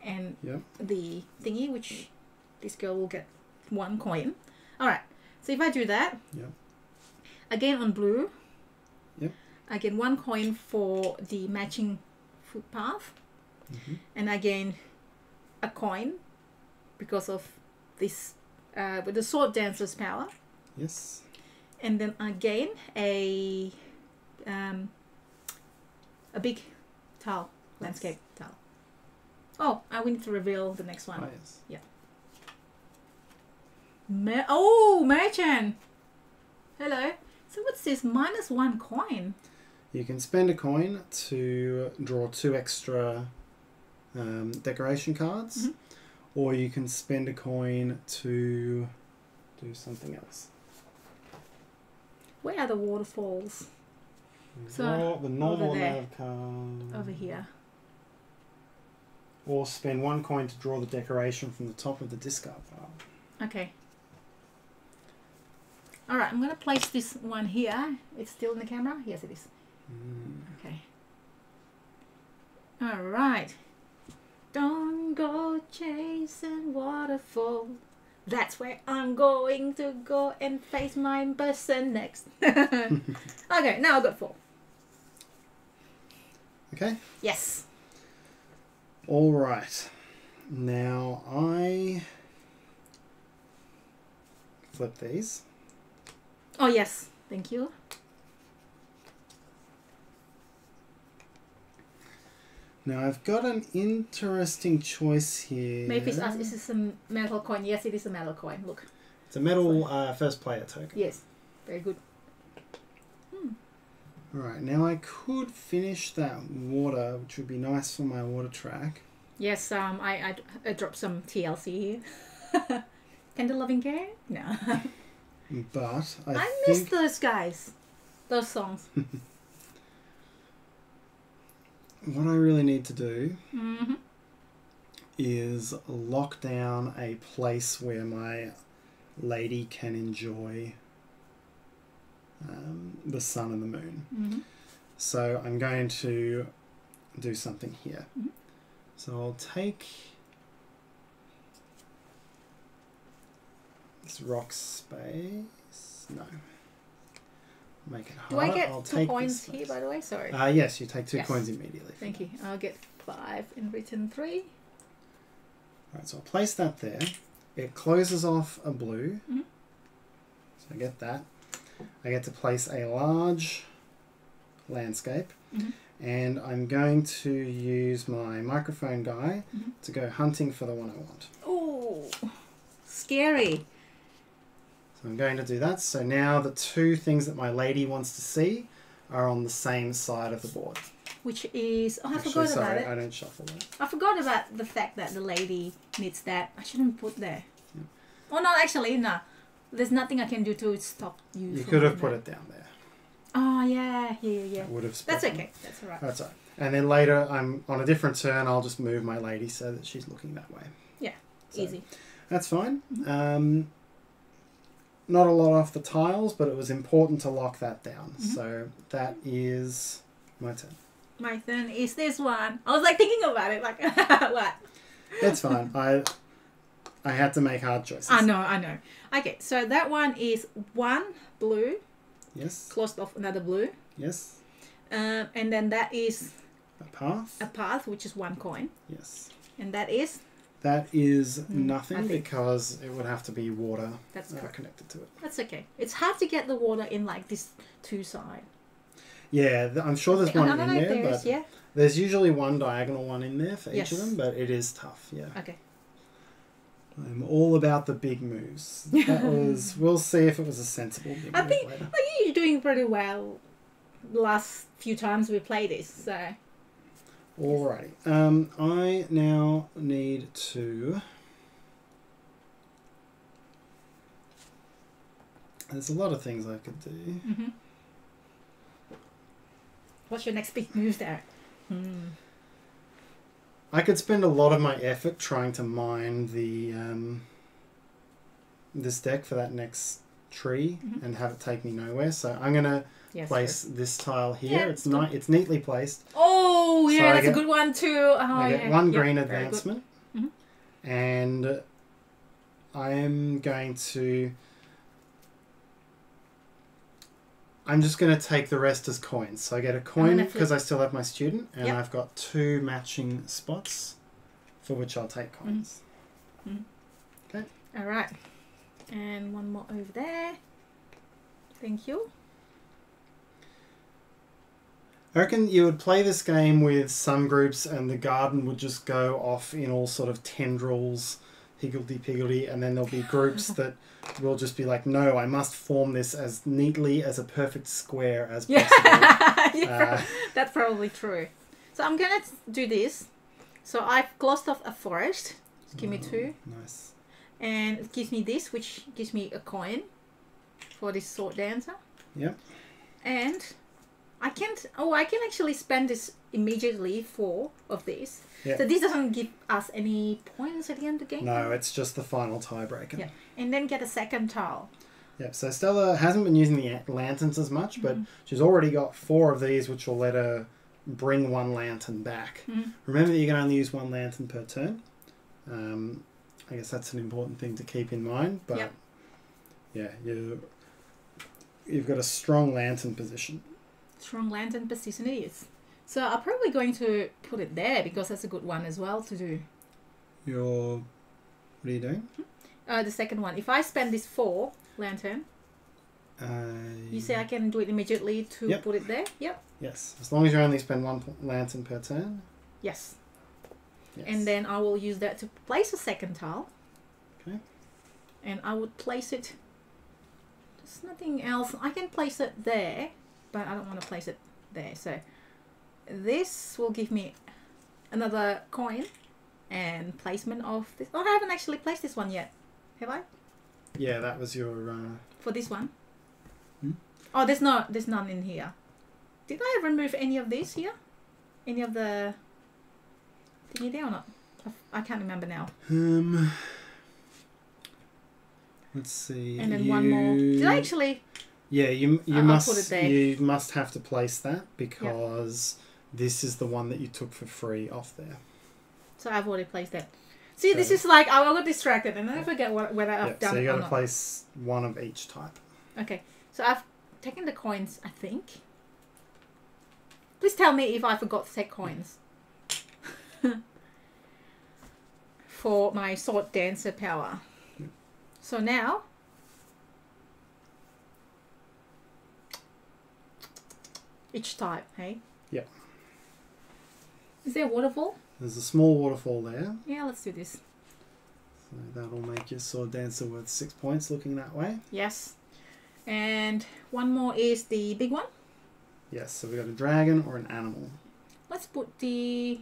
and Yep. the thingy, which this girl will get one coin. All right. So if I do that, Yep. again on blue, Yep. I get one coin for the matching footpath, Mhm. and I gain a coin because of this uh, with the sword dancer's power, Yes. And then again a um, a big tile landscape tile. Oh, I we need to reveal the next one. Oh, yes. Mer- oh, merchant. Hello. So what's this? Minus one coin. You can spend a coin to draw two extra um, decoration cards, Mhm. or you can spend a coin to do something else. Where are the waterfalls? So, the normal over there. amount of cards. Over here. Or spend one coin to draw the decoration from the top of the discard pile. Okay. All right, I'm gonna place this one here. It's still in the camera. Yes, it is. Mm. Okay. All right. Don't go chasing waterfall. That's where I'm going to go and face my person next. okay, now I've got four. Okay. Yes. All right. Now I flip these. Oh yes. Thank you. Now I've got an interesting choice here. Maybe it's us. Is this a metal coin? Yes, it is a metal coin. Look. It's a metal uh, first player token. Yes. Very good. All right. Now I could finish that water, which would be nice for my water track. Yes. Um. I I, I dropped some TLC here. Tender loving care. No. But I, I, miss those guys. Those songs. what I really need to do hmm is lock down a place where my lady can enjoy um, the sun and the moon. hmm So I'm going to do something here. Mhm. So I'll take this rock space. No. Make it Do. I get I'll two take points here, by the way? Sorry. Uh, yes, you take two Yes. coins immediately. Thank that. you. I'll get five in written three. Right, so I'll place that there. It closes off a blue. Mhm. So I get that. I get to place a large landscape. Mhm. And I'm going to use my microphone guy Mhm. to go hunting for the one I want. Oh, scary. I'm going to do that. So now the two things that my lady wants to see are on the same side of the board. Which is oh, I Actually, forgot sorry, about it. I don't shuffle that. I forgot about the fact that the lady needs that. I shouldn't put there. Yeah. Oh no, actually no. There's nothing I can do to stop you. You could have put that. it down there. Oh yeah, yeah, yeah. Would have That's okay. That's alright. That's all right. And then later, I'm on a different turn. I'll just move my lady so that she's looking that way. Yeah, So Easy. That's fine. Mm-hmm. Um, not a lot off the tiles, but it was important to lock that down. Mhm. So that is my turn. My turn is this one. I was like thinking about it, like what? It's fine. I I had to make hard choices. I know, I know. Okay, so that one is one blue, Yes. closed off another blue, Yes. um, and then that is A path. a path, which is one coin, Yes. and that is That is Mm, nothing nothing. because it would have to be water that's uh, connected to it. That's okay. It's hard to get the water in like this two side. Yeah, th- I'm sure there's one in there, there but. Yeah. there's usually one diagonal one in there for each of them, but it is tough. Yeah. Okay. I'm all about the big moves. That was. We'll see if it was a sensible big I think- later. Well, you're doing pretty well. The last few times we play this, so Alrighty. Um, I now need to. There's a lot of things I could do. hmm what's your next big move there? Hmm. I could spend a lot of my effort trying to mine the um, this deck for that next tree Mhm. and have it take me nowhere. So I'm gonna Yes. place this tile here. Yeah, it's ni- It's neatly placed. Oh yeah, I that's get- a good one too. Oh, I get yeah. one green advancement, Mhm. and I am going to. I'm just going to take the rest as coins. So I get a coin because I still have my student, and Yep. I've got two matching spots for which I'll take Mm-hmm. coins. All right, and one more over there. Thank you. I reckon you would play this game with some groups, and the garden would just go off in all sort of tendrils, higgledy piggledy, and then there'll be groups that will just be like, no, I must form this as neatly as a perfect square as possible. Yeah, Uh, that's probably true. So I'm gonna do this. So I've closed off a forest. Just give me two, Nice. and it gives me this, which gives me a coin for this sword dancer. Yep. And I can't. Oh, I can actually spend this immediately four of these. Yeah. So this doesn't give us any points at the end of the game. No, it's just the final tiebreaker. Yeah. And then get a second tile. Yep. So Stella hasn't been using the lanterns as much, but Mm-hmm. she's already got four of these, which will let her bring one lantern back. Mhm. Remember that you can only use one lantern per turn. Um, I guess that's an important thing to keep in mind. But Yep. yeah, you you've got a strong lantern position. Strong lantern position it is. So I'm probably going to put it there because that's a good one as well to do. You're what are you doing? Uh, the second one. If I spend this four lantern, Uh, you say I can do it immediately to Yep. put it there? Yep. yes, as long as you only spend one lantern per turn. Yes. Yes. And then I will use that to place a second tile. Okay. And I would place it. There's nothing else. I can place it there, but I don't want to place it there. So this will give me another coin and placement of this. Oh, I haven't actually placed this one yet. Have I? yeah, that was your. Uh, For this one? Hmm? Oh, there's no, there's none in here. Did I remove any of these here? Any of the thingy there or not? I- I can't remember now. um. Let's see. And then one more. Did I actually? Yeah, you you I'll must you must have to place that because this is the one that you took for free off there. So I've already placed that. See, this is like I got distracted and then I forget what whether I've Yep, done so you got to place one of each type. Okay, so I've taken the coins. I think. Please tell me if I forgot to take coins. For my sword dancer power. So now. Each type, hey? Yep. Is there a waterfall? There's a small waterfall there, Yeah, let's do this. so that'll make your sword dancer worth six points. Looking that way. Yes. And one more is the big one. Yes, so we got a dragon or an animal. Let's put the.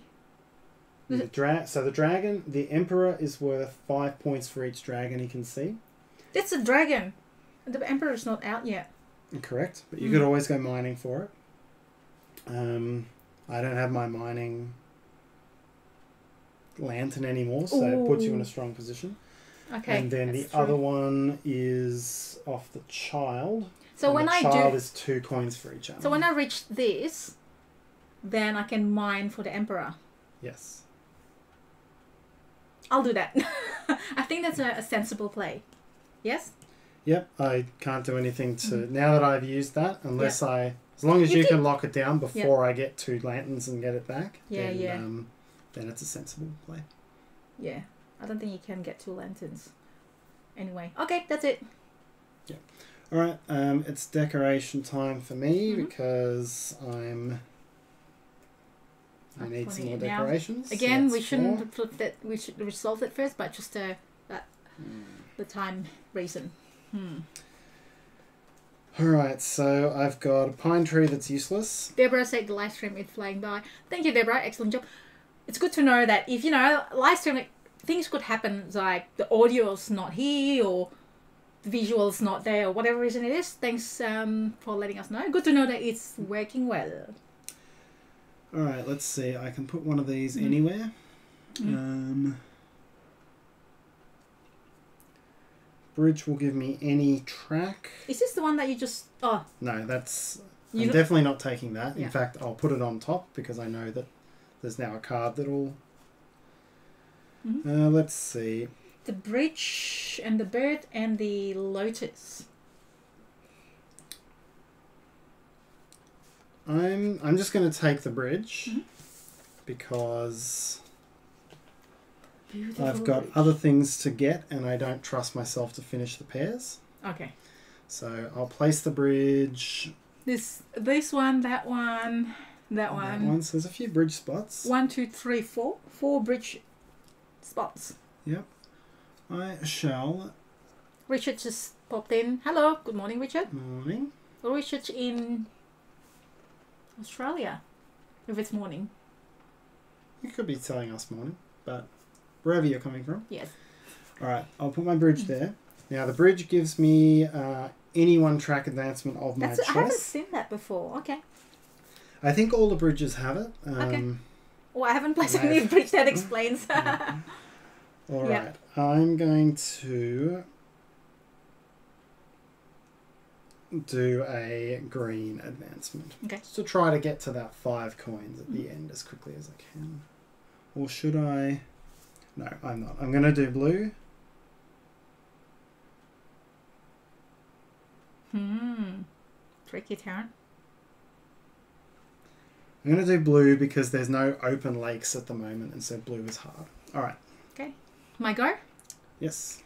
The dra- so the dragon, the emperor is worth five points for each dragon he can see. That's a dragon. The emperor's not out yet. Correct, but you Mm. could always go mining for it. Um, I don't have my mining lantern anymore, so it puts you in a strong position. Okay. and then the true. other one is off the child. So when the I child do, is two coins for each animal. so when I reach this, then I can mine for the emperor. yes, I'll do that. I think that's a, a sensible play. Yes. yep. I can't do anything to now that I've used that unless I, as long as. You you, can- lock it down before I get two lanterns and get it back. Yeah, then, yeah. Um, then it's a sensible play. Yeah. I don't think you can get two lanterns. Anyway, okay, that's it. Yeah. All right, um, it's decoration time for me Mhm. because I'm. I need some more now, decorations. Again, That's we shouldn't that. We should resolve it first, but just uh, that Hmm. the time reason. Hmm. All right, so I've got a pine tree that's useless. Deborah said the live stream is flying by. Thank you, Deborah. Excellent job. It's good to know that if you know live stream, like, things could happen like the audio's not here or the visual's not there or whatever reason it is. Thanks um, for letting us know. Good to know that it's working well. All right, let's see. I can put one of these Mhm. anywhere. Mhm. Um, bridge will give me any track. Is this the one that you just? Oh, No, that's. you I'm definitely not taking that. Yeah. In fact, I'll put it on top because I know that there's now a card that'll. Mhm. Uh, let's see. the bridge and the bird and the lotus. I'm I'm just going to take the bridge Mhm. because Beautiful I've got other things to get and I don't trust myself to finish the pairs. Okay. So I'll place the bridge. This this one, that one, that one. That one. So there's a few bridge spots. One, two, three, four. Four bridge spots. Yep. I shall. Richard just popped in. Hello, good morning, Richard. Morning. Well, Richard's in Australia. If it's morning, You could be telling us morning, but wherever you're coming from. yes. All right, I'll put my bridge there. Now the bridge gives me uh, any one track advancement of my That's I haven't seen that before. Okay. I think all the bridges have it. Um, Okay. Well, I haven't played any bridge that explains. All Yeah. right, I'm going to do a green advancement. Okay. Just to try to get to that five coins at the end as quickly as I can. Or should I? No, I'm not. I'm going to do blue. hmm. Tricky turn. I'm going to do blue because there's no open lakes at the moment, and so blue is hard. All right. Okay. My go. Yes.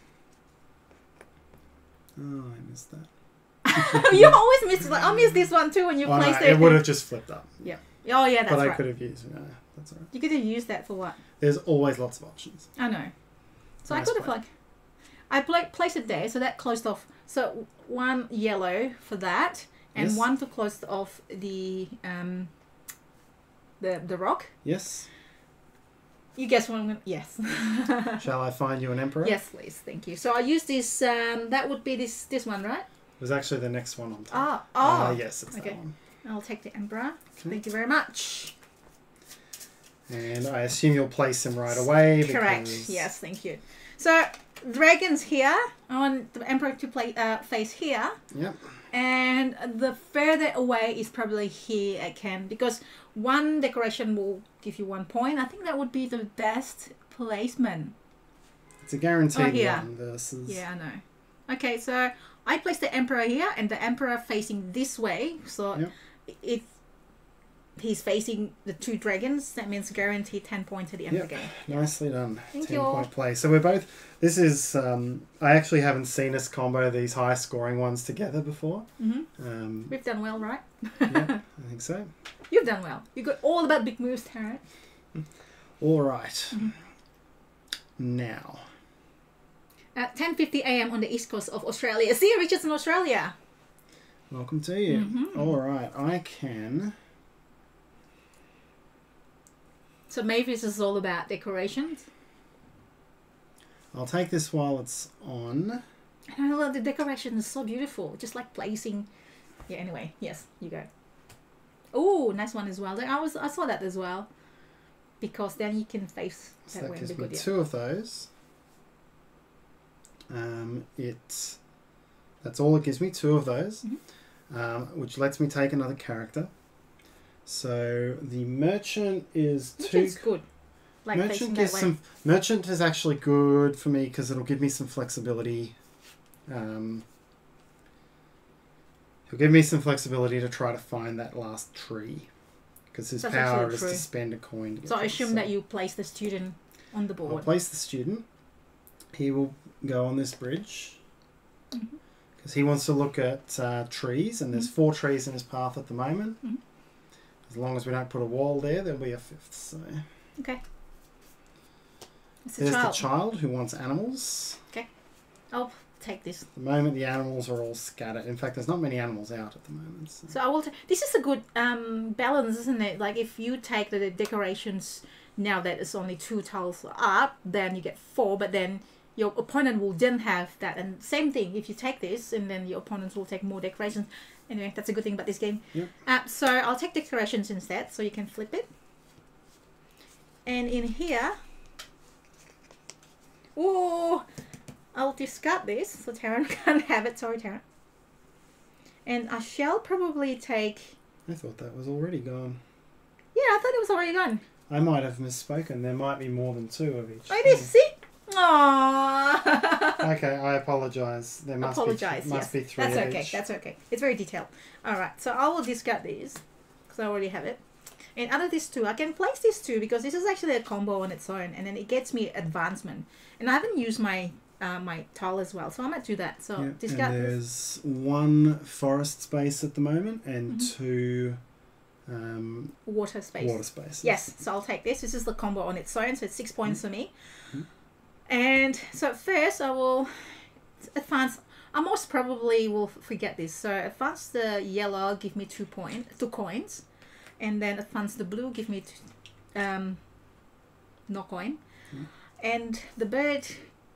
Oh, I missed that. you always miss. Like I missed this one too when you Oh, no, placed it it. would have just flipped up. Yeah. Oh yeah, that's but I right. could have used. No, that's all right. You could have used that for what? There's always lots of options. I know. So Nice I could have like, I pla- placed it there, so that closed off. So one yellow for that, and Yes. one to close off the um. The the rock. Yes. You guess what I'm gonna. Yes. Shall I find you an emperor? yes, please. Thank you. So I use this. Um, that would be this this one, right? It was actually the next one on top. Ah, Ah, oh. yes, it's okay. that one. I'll take the emperor. Okay. Thank you very much. And I assume you'll place them right away. Correct. Yes, thank you. So dragons here. I want the emperor to play uh, face here, Yep. and the further away is probably here I can because one decoration will give you one point. I think that would be the best placement. It's a guaranteed Oh, here. one versus. Yeah, I know. Okay, so I place the emperor here, and the emperor facing this way. So Yep. if he's facing the two dragons, that means guaranteed ten points at the end of the game. Nicely done. Thank Ten you. point play. So we're both. This is. Um, I actually haven't seen us combo these high scoring ones together before. hmm Um, We've done well, right? yeah, I think so. You've done well. You got all about big moves, Tarot. All right. Mm-hmm. Now. At 10:50 a.m. on the east coast of Australia. See, Richard's in Australia. Welcome to you. Mhm. All right. I can. So maybe this is all about decorations. I'll take this while it's on. And I love the decoration is so beautiful. Just like placing. Yeah. Anyway, yes, you go. Oh, nice one as well. I was I saw that as well. Because then you can face So that that gives me two of those. Um, it that's all it gives me, two of those, Mm-hmm. um, which lets me take another character. So the merchant is is good. Like merchant gives some. Merchant is actually good for me because it'll give me some flexibility. Um, he'll give me some flexibility to try to find that last tree, because his That's power is true. to spend a coin. So I assume that you place the student on the I'll board. place the student. He will go on this bridge because he wants to look at uh, trees, and there's four trees in his path at the moment. Mhm. As long as we don't put a wall there, there'll be a fifth. So Okay. It's a there's child. the child who wants animals. Okay. I'll take this. At the moment, the animals are all scattered. In fact, there's not many animals out at the moment. So. So I will. T- this is a good um, balance, isn't it? Like if you take the decorations now that it's only two tiles up, then you get four. But then your opponent will then have that, and same thing. If you take this, and then your opponents will take more decorations. Anyway, that's a good thing about this game. Yep. Uh, so I'll take decorations instead, so you can flip it. And in here, oh, I'll discard this, so Tarrant can't have it. Sorry, Tarrant. And I shall probably take. I thought that was already gone. Yeah, I thought it was already gone. I might have misspoken. There might be more than two of each. Oh, it is. See? Aww. Okay, I apologise. There must Apologize. be must yes. be three. That's okay. each. That's okay. It's very detailed. All right. So I will discard these because I already have it. And out of these two, I can place these two because this is actually a combo on its own, and then it gets me advancement. And I haven't used my uh, my tile as well, so I might do that. So Yeah, discard and this. there's one forest space at the moment and Mm-hmm. two um, Water space. water spaces. Yes. So I'll take this. This is the combo on its own, so it's six points Mm-hmm. for me. And so first I will advance. I most probably will forget this. So advance the yellow, give me two point, two coins, and then advance the blue, give me two, um, no coin, and the bird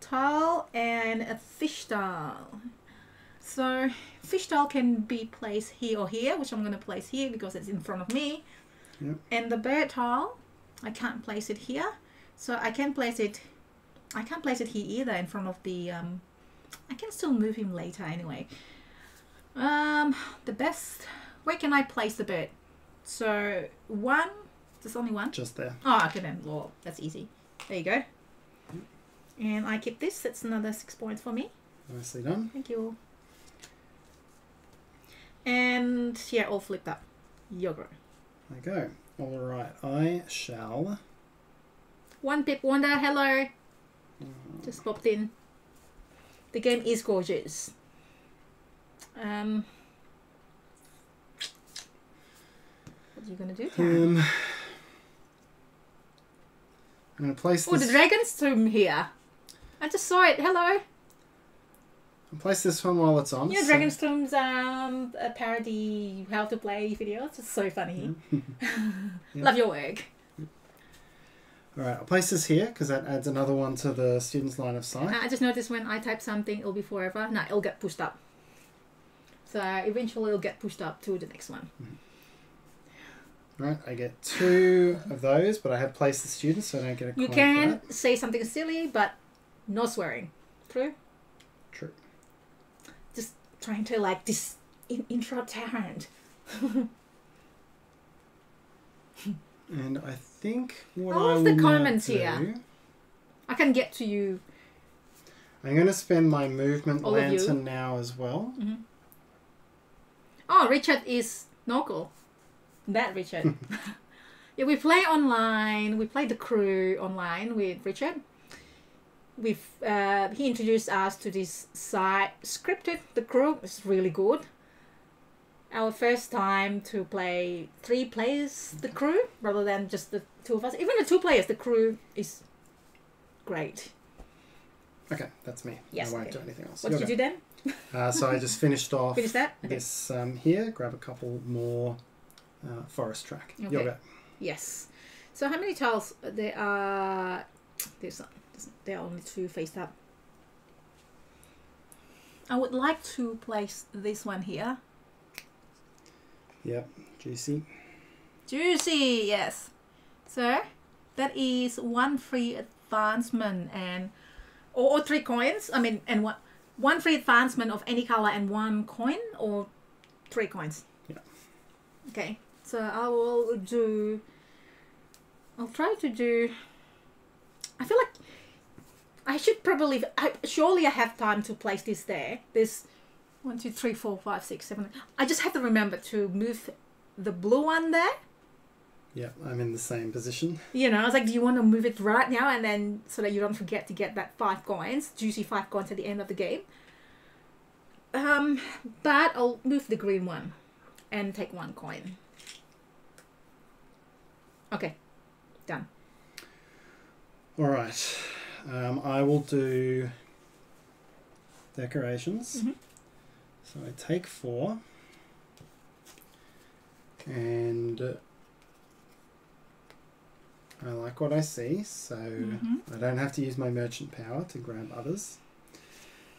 tile and a fish tile. So fish tile can be placed here or here, which I'm going to place here because it's in front of me. Yep. And the bird tile, I can't place it here, so I can place it. I can't place it here either in front of the. Um, I can still move him later anyway. Um, the best. Where can I place the bird? So one. There's only one. Just there. Oh, okay then. Well, that's easy. There you go. And I keep this. That's another six points for me. Nicely done. Thank you. And yeah, all flipped up. Yogurt. There you go. All right. I shall. One Pip Wonder, hello. Just popped in. The game is gorgeous. Um, what are you gonna do? Tarrant? Um, I'm going to place Oh, the Dragon's Tomb here. I just saw it. Hello. I'll place this one while it's on. Yeah, so- Dragon's Tomb's um a parody how to play video. It's just so funny. Yeah. Love your work. All right. I'll place this here because that adds another one to the student's line of sight. I just noticed when I type something, it'll be forever. No, it'll get pushed up. So eventually, it'll get pushed up to the next one. Mm-hmm. Right. I get two of those, but I have placed the students, so I don't get a You can say something silly, but no swearing. True. True. Just trying to like dis in- interrupt Tarrant. And I think what All I of the will now comments do- here. I can get to you. I'm going to spend my movement All lantern now as well. Oh, Richard is Knuckle. That Richard. yeah, we play online. We play the crew online with Richard. We've uh, he introduced us to this site scripted. The crew is really good. Our first time to play three players, the crew, rather than just the two of us. Even the two players, the crew is great. Okay, that's me. Yes, I won't okay. do anything else. What did You're you do then? Uh, so I just finished off Finish that? Okay. this um, here. Grab a couple more uh, forest track. Okay. Go. Yes. So how many tiles there are? There's there are only two faced up. I would like to place this one here. Yep, juicy. Juicy, yes. So that is one free advancement and or, or three coins. I mean, and one one free advancement of any color and one coin or three coins. Yeah. Okay, so I will do. I'll try to do. I feel like I should probably. I, surely I have time to place this there. This one, two, three, four, five, six, seven. I just have to remember to move the blue one there. Yeah, I'm in the same position. You know, I was like, do you want to move it right now and then so that you don't forget to get that five coins, juicy five coins at the end of the game? Um, but I'll move the green one and take one coin. Okay, done. All right. Um, I will do decorations. Mhm. So I take four. And uh, I like what I see, so Mhm. I don't have to use my merchant power to grab others.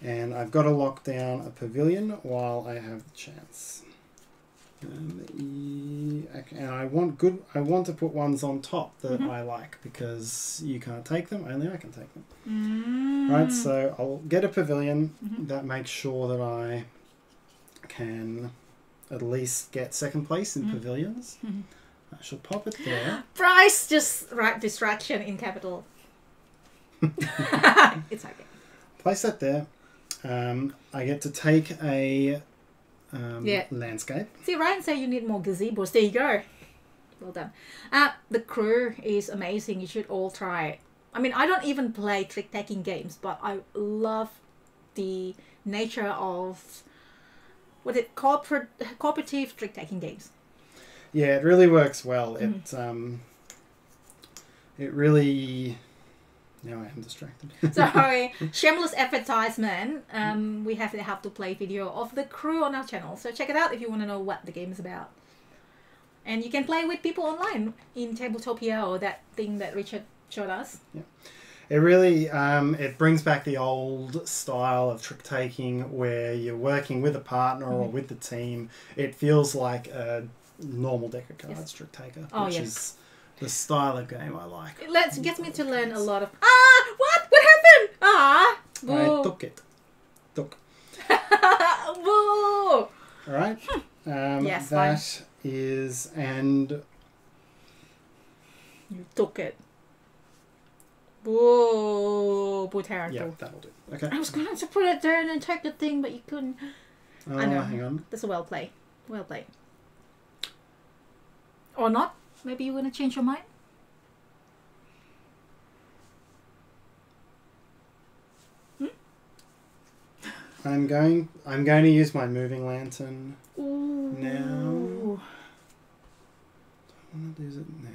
And I've got to lock down a pavilion while I have the chance. Um, and I want good. I want to put ones on top that Mhm. I like because you can't take them. Only I can take them. Mm. Right. So I'll get a pavilion Mhm. that makes sure that I can at least get second place in Mhm. pavilions. Mhm. I shall pop it there. Price just right distraction in capital. it's okay. Place that there. Um, I get to take a um, Yeah. landscape. See, Ryan said you need more gazebos. There you go. Well done. Uh, the crew is amazing. You should all try it. I mean, I don't even play trick taking games, but I love the nature of what it corporate cooperative trick taking games. Yeah, it really works well. Mm. It um, it really Now I am distracted. Sorry, shameless advertisement. Um, we have the How to Play video of the crew on our channel, so check it out if you want to know what the game is about. And you can play with people online in Tabletopia or that thing that Richard showed us. It really um, it brings back the old style of trick taking where you're working with a partner or Mm-hmm. with the team. It feels like a normal deck of cards Yes. trick taker, Oh, which yes. is the style of game I like. It lets gets me to learn a lot of ah what what happened ah I took it. Took. boo All right. Um, Yes, that is and you took it boo boo Tarrant, yeah, that'll do. Okay. I was going to put it there and take the thing but you couldn't Oh, I know. hang on. that's a well play well played or not maybe you're gonna change your mind hmm? I'm going. I'm going to use my moving lantern. Ooh. Now. I want to use it now.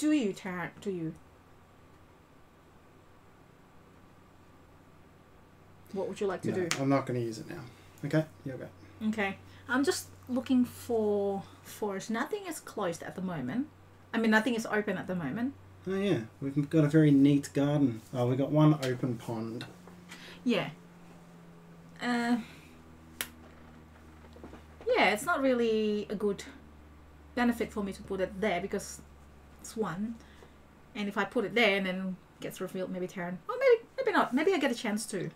Do you Tarrant? do you what would you like to No, do I'm not going to use it now. Okay, go. Okay. I'm just looking for forest. Nothing is closed at the moment. I mean, nothing is open at the moment. Oh yeah, we've got a very neat garden. Oh, we got one open pond. Yeah. Uh, yeah, it's not really a good benefit for me to put it there because one. And if I put it there and then gets revealed, maybe Tarrant. Oh, maybe maybe not. Maybe I get a chance to.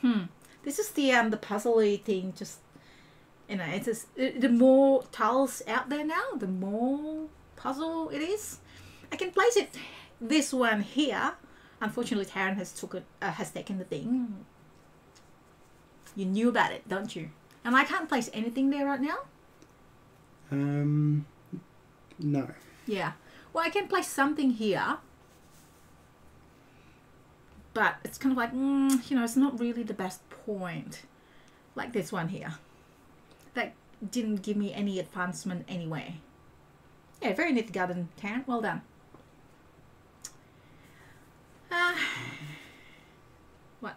Hmm. This is the um the puzzly thing. Just you know, it's just, the more tiles out there now, the more puzzle it is. I can place it this one here. Unfortunately, Tarrant has took it uh, has taken the thing. You knew about it, don't you? And I can't place anything there right now. Um, no. Yeah. Well, I can place something here. But it's kind of like, mm, you know, it's not really the best point. Like this one here. That didn't give me any advancement anyway. Yeah, very neat garden, Tarrant. Well done. Uh, what?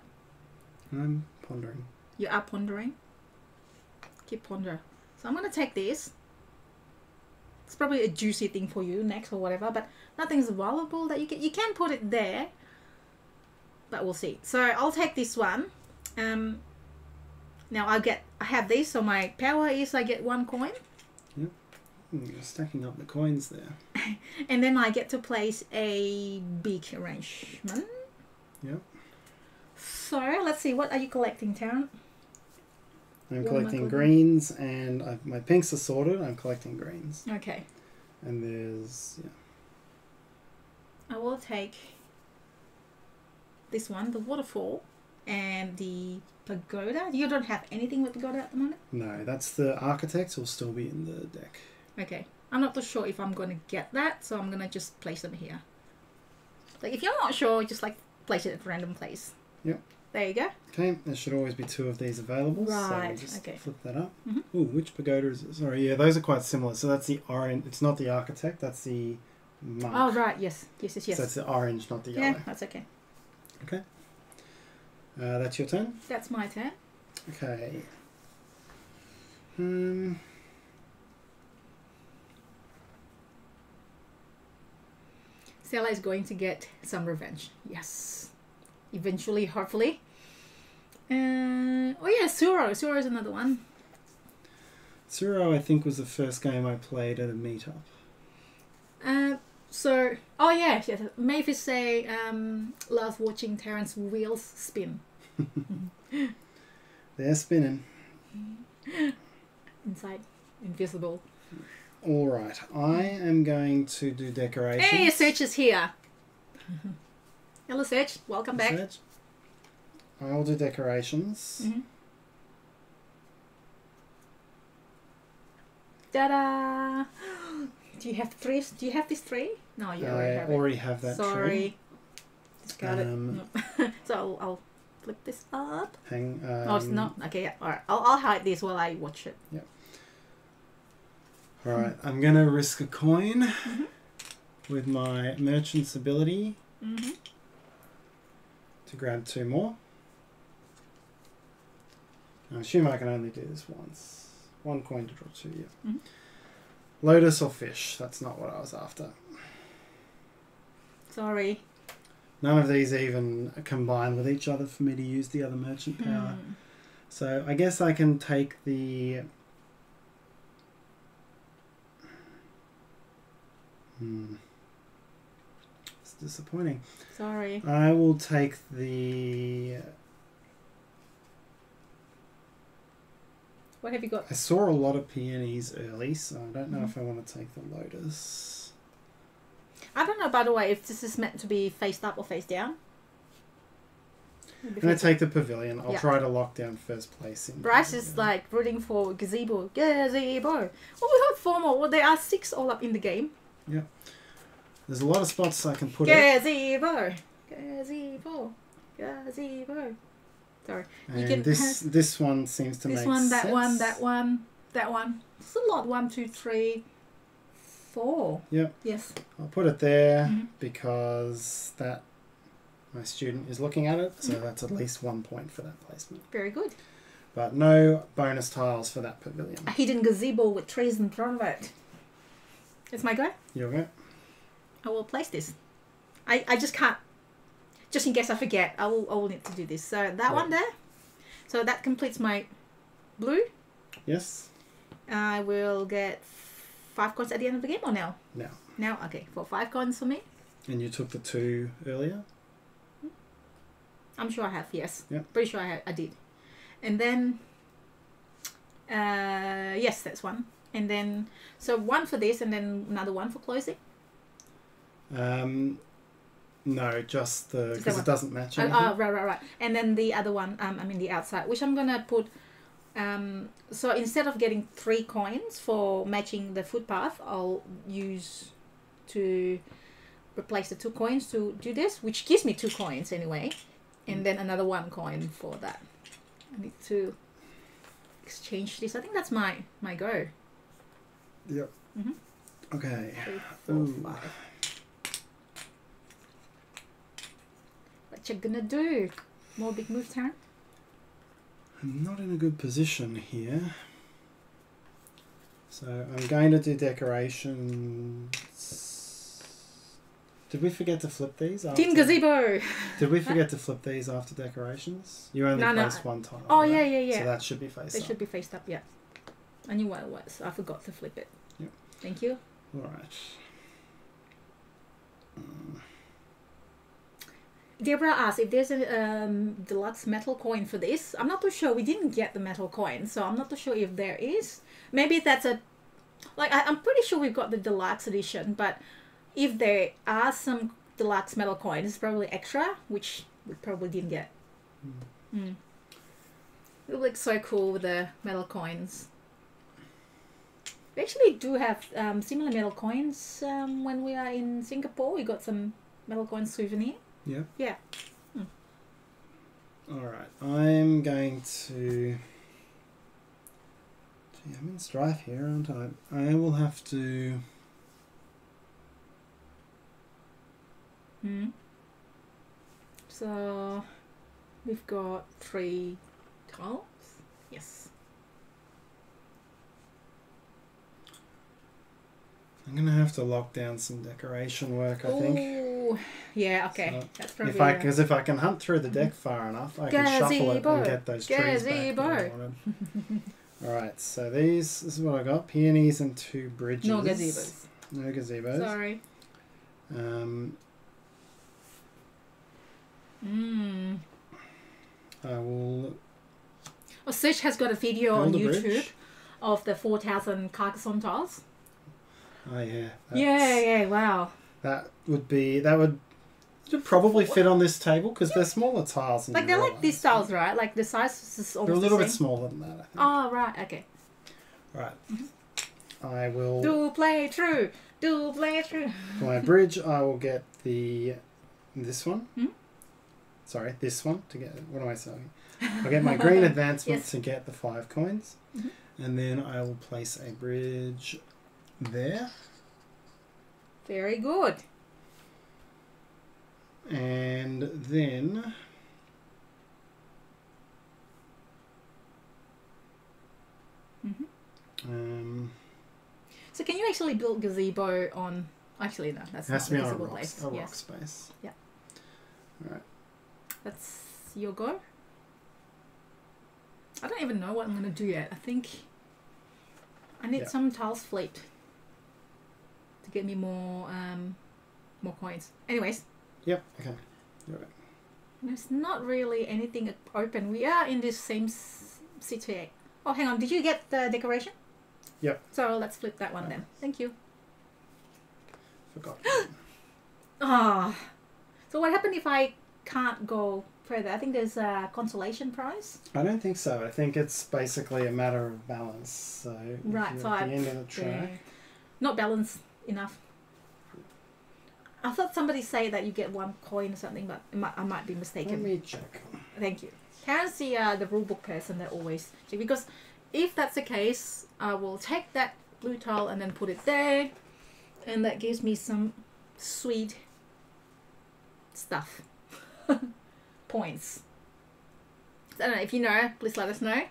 I'm pondering. you are pondering. Keep ponder. So I'm going to take this. It's probably a juicy thing for you next or whatever, but nothing's valuable that you can you can put it there. But we'll see. So I'll take this one. Um now I get I have this, so my power is I get one coin. Hmm, You're stacking up the coins there. And then I get to place a big arrangement. Yep. So let's see, what are you collecting, Tarrant? I'm collecting greens, and i my pinks are sorted. I'm collecting greens, Okay. and there's yeah. I will take this one, the waterfall, and the pagoda. You don't have anything with pagoda at the moment? No, that's the architect. Will still be in the deck. Okay. I'm not too sure if I'm going to get that, so I'm going to just place them here. Like, if you're not sure, just like place it at a random place. Yep. There you go. Okay, there should always be two of these available. so Right, just okay. flip that up. Mhm. Ooh, which pagoda is it? Sorry, yeah, those are quite similar. So that's the orange. It's not the architect. That's the monk. Oh, right. Yes. Yes, yes, yes. So that's the orange, not the yeah, yellow. that's okay. Okay. Uh, that's your turn. That's my turn. Okay. Um. Stella is going to get some revenge. Yes. Eventually, hopefully. Uh, oh, yeah, Tsuro. Tsuro is another one. Tsuro, I think, was the first game I played at a meetup. Uh, so, oh yeah, yes. Mavis say um, love watching Tarrant's wheels spin They're spinning. inside invisible. All right, I am going to do decorations. Hey, Search is here. Hello, Search. Welcome back. Research. I'll do decorations. Mhm. Ta-da! Do you have three? Do you have this three? No, you already I have it. already have that Sorry. tree. Discard Um, it. Nope. so I'll, I'll flip this up. Hang. Um, oh, it's not. Okay, yeah. All right. I'll, I'll hide this while I watch it. Yep. All right, I'm gonna risk a coin Mm-hmm. with my merchant's ability Mm-hmm. To grab two more. I assume I can only do this once. One coin to draw two. Yeah. Mhm. Lotus or fish? That's not what I was after. Sorry. None of these even combine with each other for me to use the other merchant power. Hmm. So I guess I can take the. Hmm. Disappointing. Sorry. I will take the. What have you got? I saw a lot of peonies early, so I don't know Mhm. if I want to take the lotus. I don't know, by the way, if this is meant to be faced up or face down. I'm going to take the pavilion. I'll Yeah. try to lock down first place. In Bryce is like rooting for gazebo. Gazebo. Well, we got four more. Well, there are six all up in the game. There's a lot of spots I can put it. Gazebo. Gazebo. Gazebo. Sorry. you And can this this one seems to this make one, that sense. one, that one, that one. It's a lot. One, two, three, four. Yep. Yes. I'll put it there Mhm. because that my student is looking at it, so that's at least one point for that placement. Very good. But no bonus tiles for that pavilion. A hidden gazebo with trees in front of it. It's my go. You okay? I will place this. I, I just can't. Just in case I forget, I will I will need to do this. So that Yeah. one there. So that completes my blue. Yes. I will get five coins at the end of the game or now? Now. Now, okay. For five coins for me. And you took the two earlier. I'm sure I have, yes. Yeah. Pretty sure I, have, I did. And then, uh, yes, that's one. And then, so one for this and then another one for closing. Um, no, just the because it doesn't match. Oh, oh, right, right, right. And then the other one, um, I mean the outside, which I'm gonna put. Um, so instead of getting three coins for matching the footpath, I'll use to replace the two coins to do this, which gives me two coins anyway, and then another one coin for that. I need to exchange this. I think that's my my go. Yep. Okay. Three, four, Ooh. five. What you gonna do? More big move turn. I'm not in a good position here. So I'm going to do decorations. Did we forget to flip these? After? Team Gazebo. Did we forget to flip these after decorations? You only No, no. one time. Oh right? yeah, yeah, yeah. So that should be face they up. should be faced up. Yeah. I knew what it was. I forgot to flip it. Yep. Thank you. All right. Um, Deborah asked if there's a um, deluxe metal coin for this. I'm not too sure. We didn't get the metal coin, so I'm not too sure if there is. Maybe that's a like I, I'm pretty sure we've got the deluxe edition, but if there are some deluxe metal coins, it's probably extra, which we probably didn't get. Mm. It looks so cool with the metal coins. We actually do have um, similar metal coins um, when we are in Singapore. We got some metal coin souvenir. Yep. Yeah. All right. I'm going to. Gee, I'm in strife here, aren't I? I will have to. Hmm. So we've got three tiles. Yes. I'm gonna have to lock down some decoration work. I think. Ooh, yeah. Okay, So, that's probably. If I, because if I can hunt through the deck far enough, I can shuffle it and get those trees Gazebo. All right, so these this is what I got: peonies and two bridges. no gazebos. No gazebos. Sorry. Um, Mm. I will Oh, Search has got a video on YouTube bridge. of the four thousand Carcassonne tiles. Oh yeah. Yeah, yeah. Wow. That would be that would probably fit on this table because they're smaller tiles. Like they're like these tiles, right? Like the size is almost They're a little bit smaller than that. I think. Oh right. Okay. Right. I will Do play true. Do play true. for my bridge. I will get the this one. Hmm? Sorry, this one to get. What am I saying? I'll get my green advancement Yes. to get the five coins, Mhm. and then I will place a bridge there. Very good. And then Mhm. um, So can you actually build gazebo on? Actually, no, that's has not to be a on a rock, place. a rock space. Yeah. Right. that's your go. I don't even know what I'm gonna do yet. I think I need Yeah. some tiles to get me more um, more coins. Anyways, Yep. Okay. You're right. there's not really anything open. We are in this same city. Oh, hang on. Did you get the decoration? Yep. So let's flip that one then. Thank you. Forgot. Ah. So what happened if I can't go further? I think there's a consolation prize. I don't think so. I think it's basically a matter of balance. So Right, so at I- the end of the track. Yeah. Not balanced enough. I thought somebody say that you get one coin or something, but might, I might be mistaken. Let me check. Thank you. Karen's the uh, the rule book person that always check because if that's the case, I will take that blue tile and then put it there, and that gives me some sweet stuff points. I don't know if you know. Please let us know.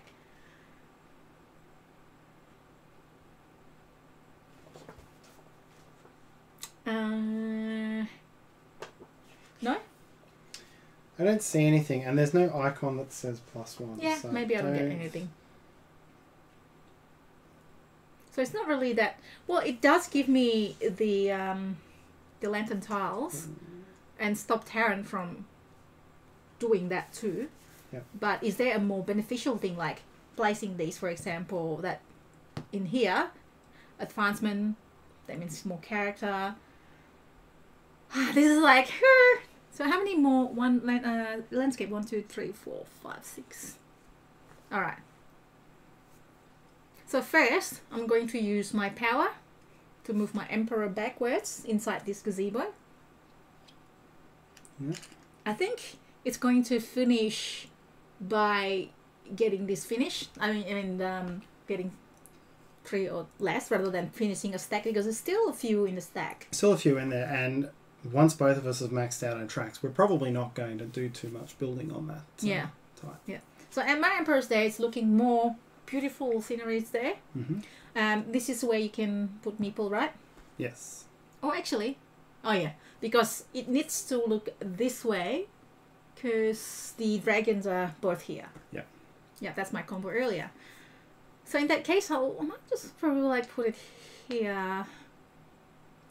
Uh, no. I don't see anything, and there's no icon that says plus one. Yeah, so maybe I don't get anything. So it's not really that. Well, it does give me the um, the lantern tiles, and stop Tarrant from doing that too. Yep. But is there a more beneficial thing like placing these, for example, that in here, advancement, that means more character. this is like. So how many more one uh, landscape? One, two, three, four, five, six. All right. So first, I'm going to use my power to move my emperor backwards inside this gazebo. Yeah. I think it's going to finish by getting this finished. I mean, I mean, um, getting three or less rather than finishing a stack because there's still a few in the stack. Still a few in there, and once both of us have maxed out our tracks, we're probably not going to do too much building on that. uh, Yeah. type. So at my Emperor's Day, it's looking more beautiful sceneries there. hmm Um, this is where you can put meeple, right? Yes. Oh, actually, oh yeah, because it needs to look this way, because the dragons are both here. Yeah. Yeah, that's my combo earlier. So in that case, I'll, I might just probably like put it here.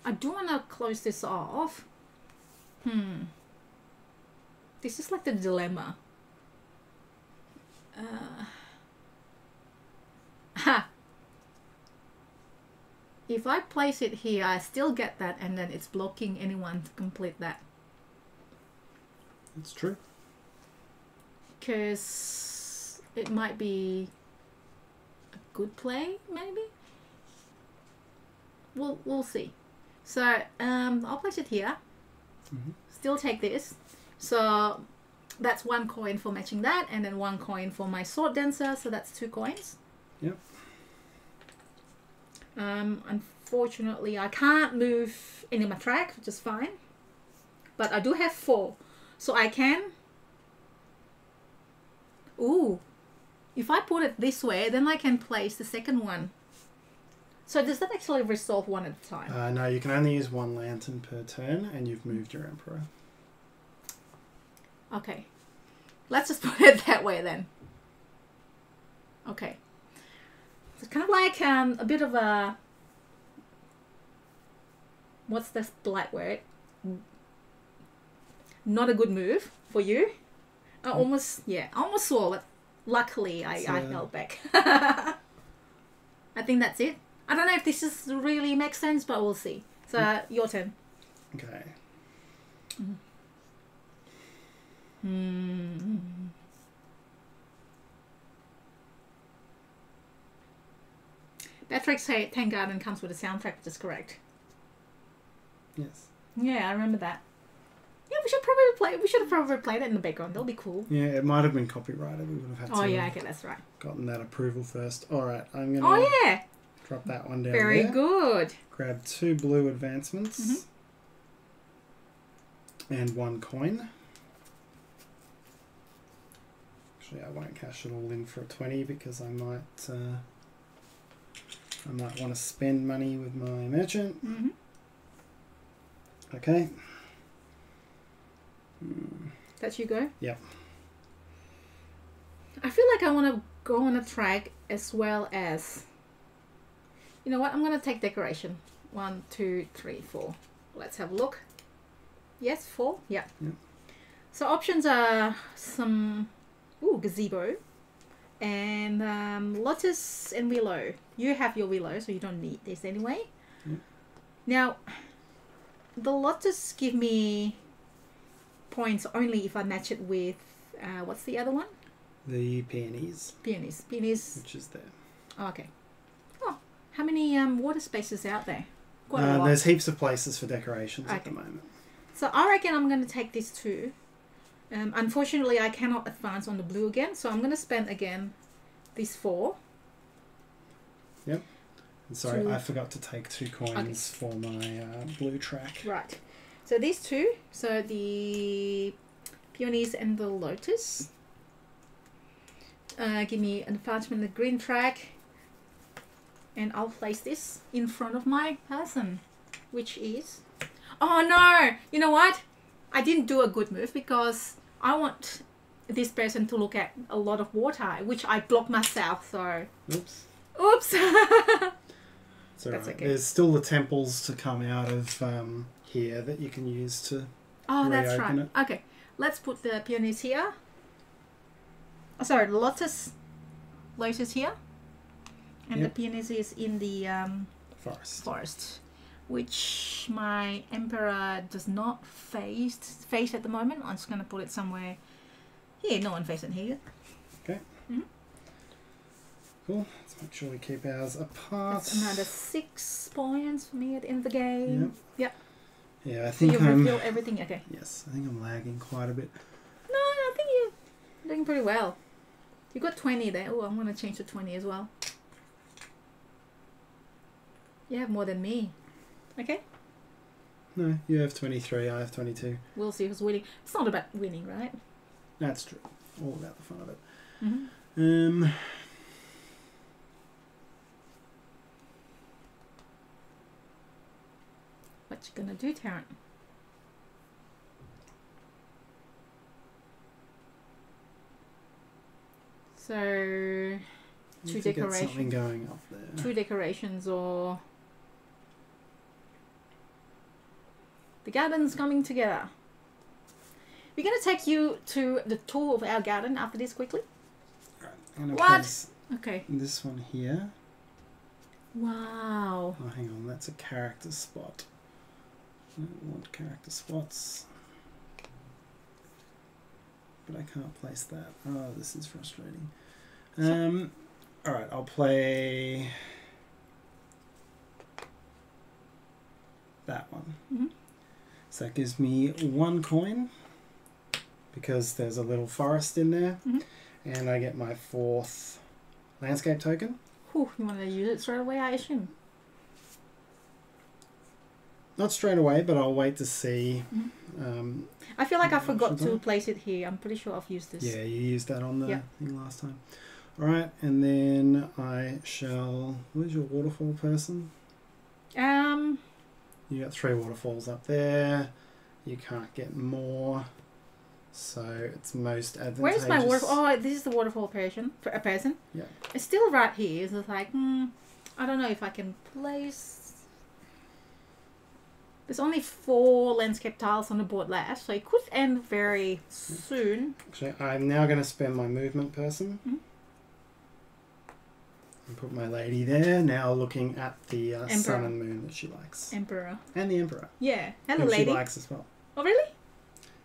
I do want to close this off. Hmm. This is like the dilemma. Uh, ha. If I place it here, I still get that, and then it's blocking anyone to complete that. It's true. Because it might be a good play, maybe? We'll, we'll see. So, um, I'll place it here. Mhm. Still take this. So, that's one coin for matching that, and then one coin for my sword dancer, so that's two coins. Yep. Um, unfortunately, I can't move any of my track, which is fine. But I do have four, so I can. Ooh, if I put it this way, then I can place the second one. So does that actually resolve one at a time? Uh, no, you can only use one lantern per turn, and you've moved your emperor. Okay, let's just put it that way then. Okay, it's kind of like um, a bit of a what's this polite word? Not a good move for you. I almost yeah, I almost saw, but luckily I, I held back. I think that's it. I don't know if this is really makes sense, but we'll see. So your turn. Okay. Hmm. Patrick say Tang Garden comes with a soundtrack, which is correct. Yes. Yeah, I remember that. Yeah, we should probably play. We should have probably played it in the background. That'll be cool. Yeah, it might have been copyrighted. We would have had Oh to yeah, okay, that's right. gotten that approval first. All right, I'm gonna. Oh yeah, Drop that one down Very there. good. Grab two blue advancements. Mhm. And one coin. Actually, I won't cash it all in for a 20 because I might uh, I might want to spend money with my merchant. hmm Okay. Hmm. That you go? Yep. I feel like I want to go on a track as well as. You know what? I'm going to take decoration. One, two, three, four. Let's have a look. Yes, four? Yeah. Yep. So options are some. Ooh, gazebo. And um, lotus and willow. You have your willow, so you don't need this anyway. Yep. Now, the lotus give me points only if I match it with. Uh, what's the other one? The peonies, Peonies. Peonies. which is there. Oh, okay. How many um, water spaces out there? Quite Uh, there's heaps of places for decorations at the moment. So I reckon I'm going to take this too. Um, unfortunately, I cannot advance on the blue again, so I'm going to spend again these four. And sorry, Two. I forgot to take two coins for my uh, blue track. Right. So these two. So the peonies and the lotus. Uh, give me an advancement, the green track. And I'll place this in front of my person, which is. Oh no! You know what? I didn't do a good move because I want this person to look at a lot of water, which I blocked myself. So, Oops. oops. That's right. okay. There's still the temples to come out of um, here that you can use to. Oh, that's right. Okay, let's put the peonies here. Oh, sorry, lotus, lotus here, and Yep. the peonies is in the um, Forest. forest, which my emperor does not face face at the moment. I'm just gonna put it somewhere. here. no one facing here. Okay. Cool. Let's make sure we keep ours apart. That's another six points for me at the end of the game. Yep. Yep. Yeah, I So think you I'm. reveal everything. Okay. Yes, I think I'm lagging quite a bit. No, I think you're doing pretty well. You got 20 there. Oh, I'm going to change to 20 as well. You have more than me. Okay, No, you have 23, I have 22. we'll see who's winning. It's not about winning, right? That's true. All about the fun of it. Mm-hmm. Um, What you gonna do, Tarrant? So, Two decorations. something going up there. two decorations or the garden's coming together. We're gonna take you to the tour of our garden after this quickly. Right, What? Okay. this one here. Wow. Oh, hang on, that's a character spot. I don't want character spots. But I can't place that. Oh, this is frustrating. Um, alright, I'll play that one. Mhm. So that gives me one coin because there's a little forest in there. Mhm. And I get my fourth landscape token. Whew, you want to use it straight away, I assume. Not straight away, but I'll wait to see. Mhm. Um, I feel like I forgot to place it here. I'm pretty sure I've used this. yeah, you used that on the Yeah. thing last time. All right, and then I shall. Where's your waterfall person? Um. You got three waterfalls up there. You can't get more, so it's most advantageous. Where's my waterfall? Oh, this is the waterfall person. A person. Yeah. It's still right here. It's like, hmm. I don't know if I can place. There's only four landscape tiles on the board left, so it could end very soon. Actually, I'm now going to spend my movement person. Mhm. And put my lady there, now looking at the uh, sun and moon that she likes. Emperor. And the Emperor. Yeah. and the lady. she likes as well. Oh, really?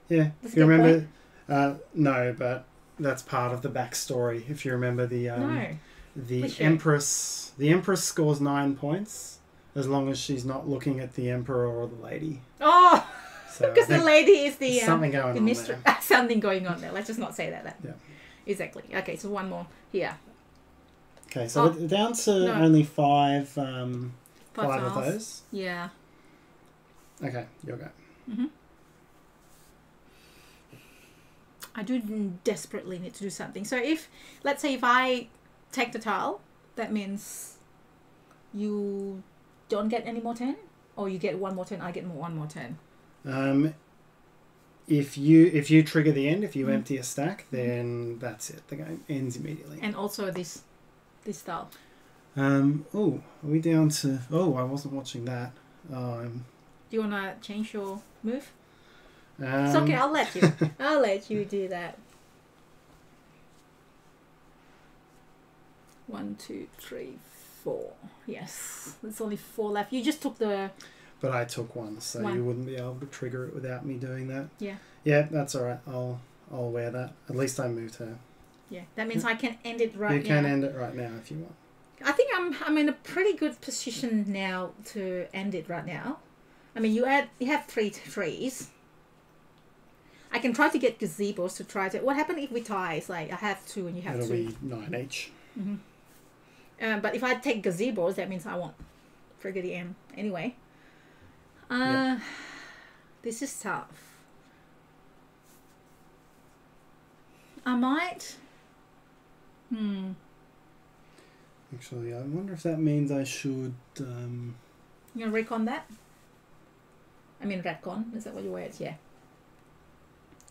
Yeah, if you remember, uh, no, but that's part of the backstory. If you remember the um, no. the. Empress, the Empress scores nine points as long as she's not looking at the Emperor or the Lady. Oh, So because the lady is the um, something going the on mistress. there. something going on there. Let's just not say that. Then. Yeah. Exactly. Okay. So one more here. Okay, so Oh, we're down to no. only five, um, Five five of those. Yeah. Okay, you'll go. I do desperately need to do something. So if, let's say, if I take the tile, that means you don't get any more turn, or you get one more turn. I get more, one more turn. Um, if you if you trigger the end, if you Mhm. empty a stack, then that's it. The game ends immediately. And also this, this tile. Um, oh, are we down to? Oh, I wasn't watching that. I'm. Do you wanna change your move? Um, It's okay. I'll let you. I'll let you do that. One, two, three, four. Yes, there's only four left. You just took the But I took one, so One. you wouldn't be able to trigger it without me doing that. Yeah. Yeah, that's all right. I'll I'll wear that. At least I moved her. Yeah. That means I can end it right now. you can now. end it right now if you want. I think I'm I'm in a pretty good position now to end it right now. I mean, you add you have three trees. I can try to get gazebos to try to. What happened if we tie? It's like I have two and you have It'll two. be nine each. Um, but if I take gazebos, that means I won't trigger the M anyway. Uh, This is tough. I might. Hmm. Actually, I wonder if that means I should. Um, You gonna recon that? I mean, retcon. Is that what your words? Yeah.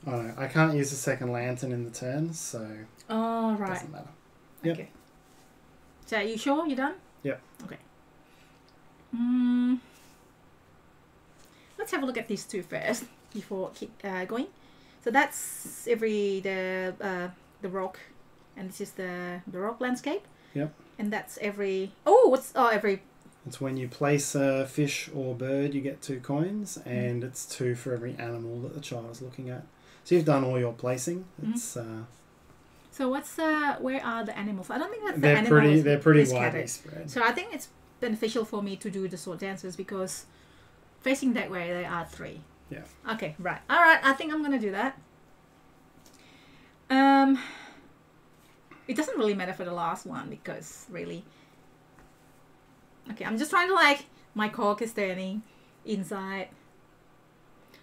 Oh don't. I can't use the second lantern in the turn, so Oh, right. doesn't matter. Yep. Okay. So, are you sure you're done? Yep. Okay. Mm. Let's have a look at these two first before keep uh, going. So that's every the uh, the rock, and this is the the rock landscape. Yep. And that's every oh what's oh every It's when you place a fish or bird, you get two coins, and it's two for every animal that the child is looking at. So you've done all your placing. Mm-hmm. It's uh, so what's uh where are the animals? I don't think that's the they're animals. pretty they're pretty widely spread. So I think it's beneficial for me to do the sword dances because facing that way there are three. Yeah. Okay, right. All right, I think I'm gonna do that. Um, it doesn't really matter for the last one because really. Okay, I'm just trying to like my cork is standing inside.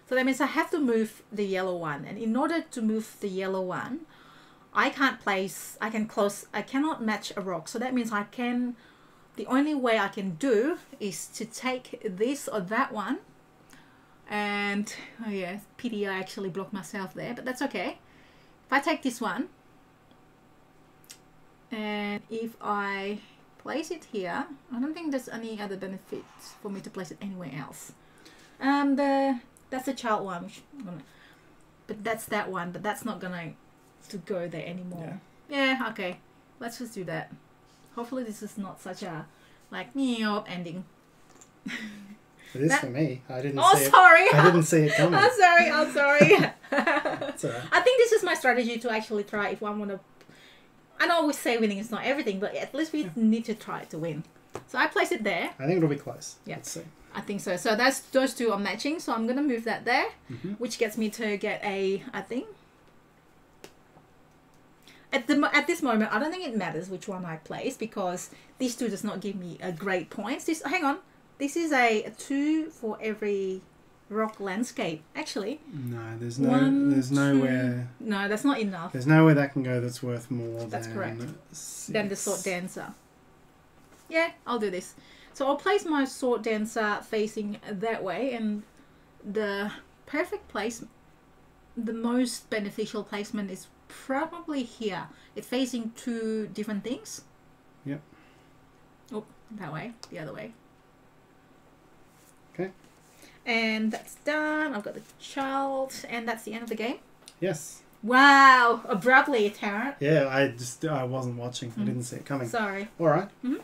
So that means I have to move the yellow one, and in order to move the yellow one, I can't place. I can close. I cannot match a rock. So that means I can. The only way I can do is to take this or that one. And oh yeah, pity I actually blocked myself there, but that's okay. If I take this one, and if I place it here, I don't think there's any other benefits for me to place it anywhere else. Um, the that's the child one, which I'm gonna, but that's that one, but that's not gonna to go there anymore. Yeah. okay. Let's just do that. Hopefully, this is not such a like meow ending. It is That- for me. I didn't Oh, sorry. I didn't see it. Coming. I'm sorry. i think this is my strategy to actually try didn't see it I think this is my strategy to actually try if one want to. I know we say winning is not everything, but at least we need to try to win. So I place it there. I think it'll be close. Yeah. Let's see. I think so. So that's those two are matching. So I'm gonna move that there, Mhm. which gets me to get a. I think. At the at this moment, I don't think it matters which one I place because these two does not give me a great points. This hang on, this is a two for every rock landscape. Actually, No, there's no One, there's nowhere no, that's not enough. there's nowhere that can go that's worth more That's than correct. six. Then the sword dancer. Yeah, I'll do this. So I'll place my sword dancer facing that way, and the perfect place, the most beneficial placement is probably here. It's facing two different things. Yep. Oh, that way, the other way. Okay. And that's done. I've got the child, and that's the end of the game. Yes. Wow, abruptly, Tarrant. Yeah, I just I wasn't watching. I Mm. didn't see it coming. Sorry. All right. Mhm.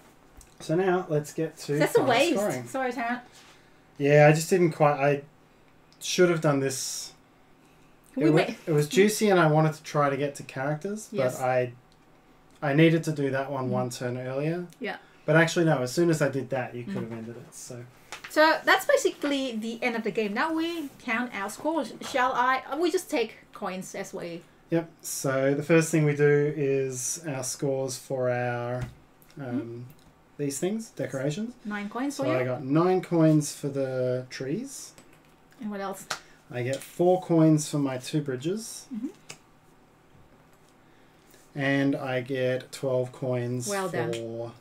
So now let's get to That's a waste. scoring. Sorry, Tarrant. Yeah, I just didn't quite. I should have done this. It, we wait? it was juicy, and I wanted to try to get to characters, Yes. but I, I needed to do that one Mm. one turn earlier. Yeah. But actually, no. As soon as I did that, you could Mm. have ended it. So So that's basically the end of the game. Now we count our scores. Shall I? uh, We just take coins as we. Yep. So the first thing we do is our scores for our um, these things, decorations. Nine coins for So I got nine coins for the trees. And what else? I get four coins for my two bridges. Mhm. And I get 12 coins Well for.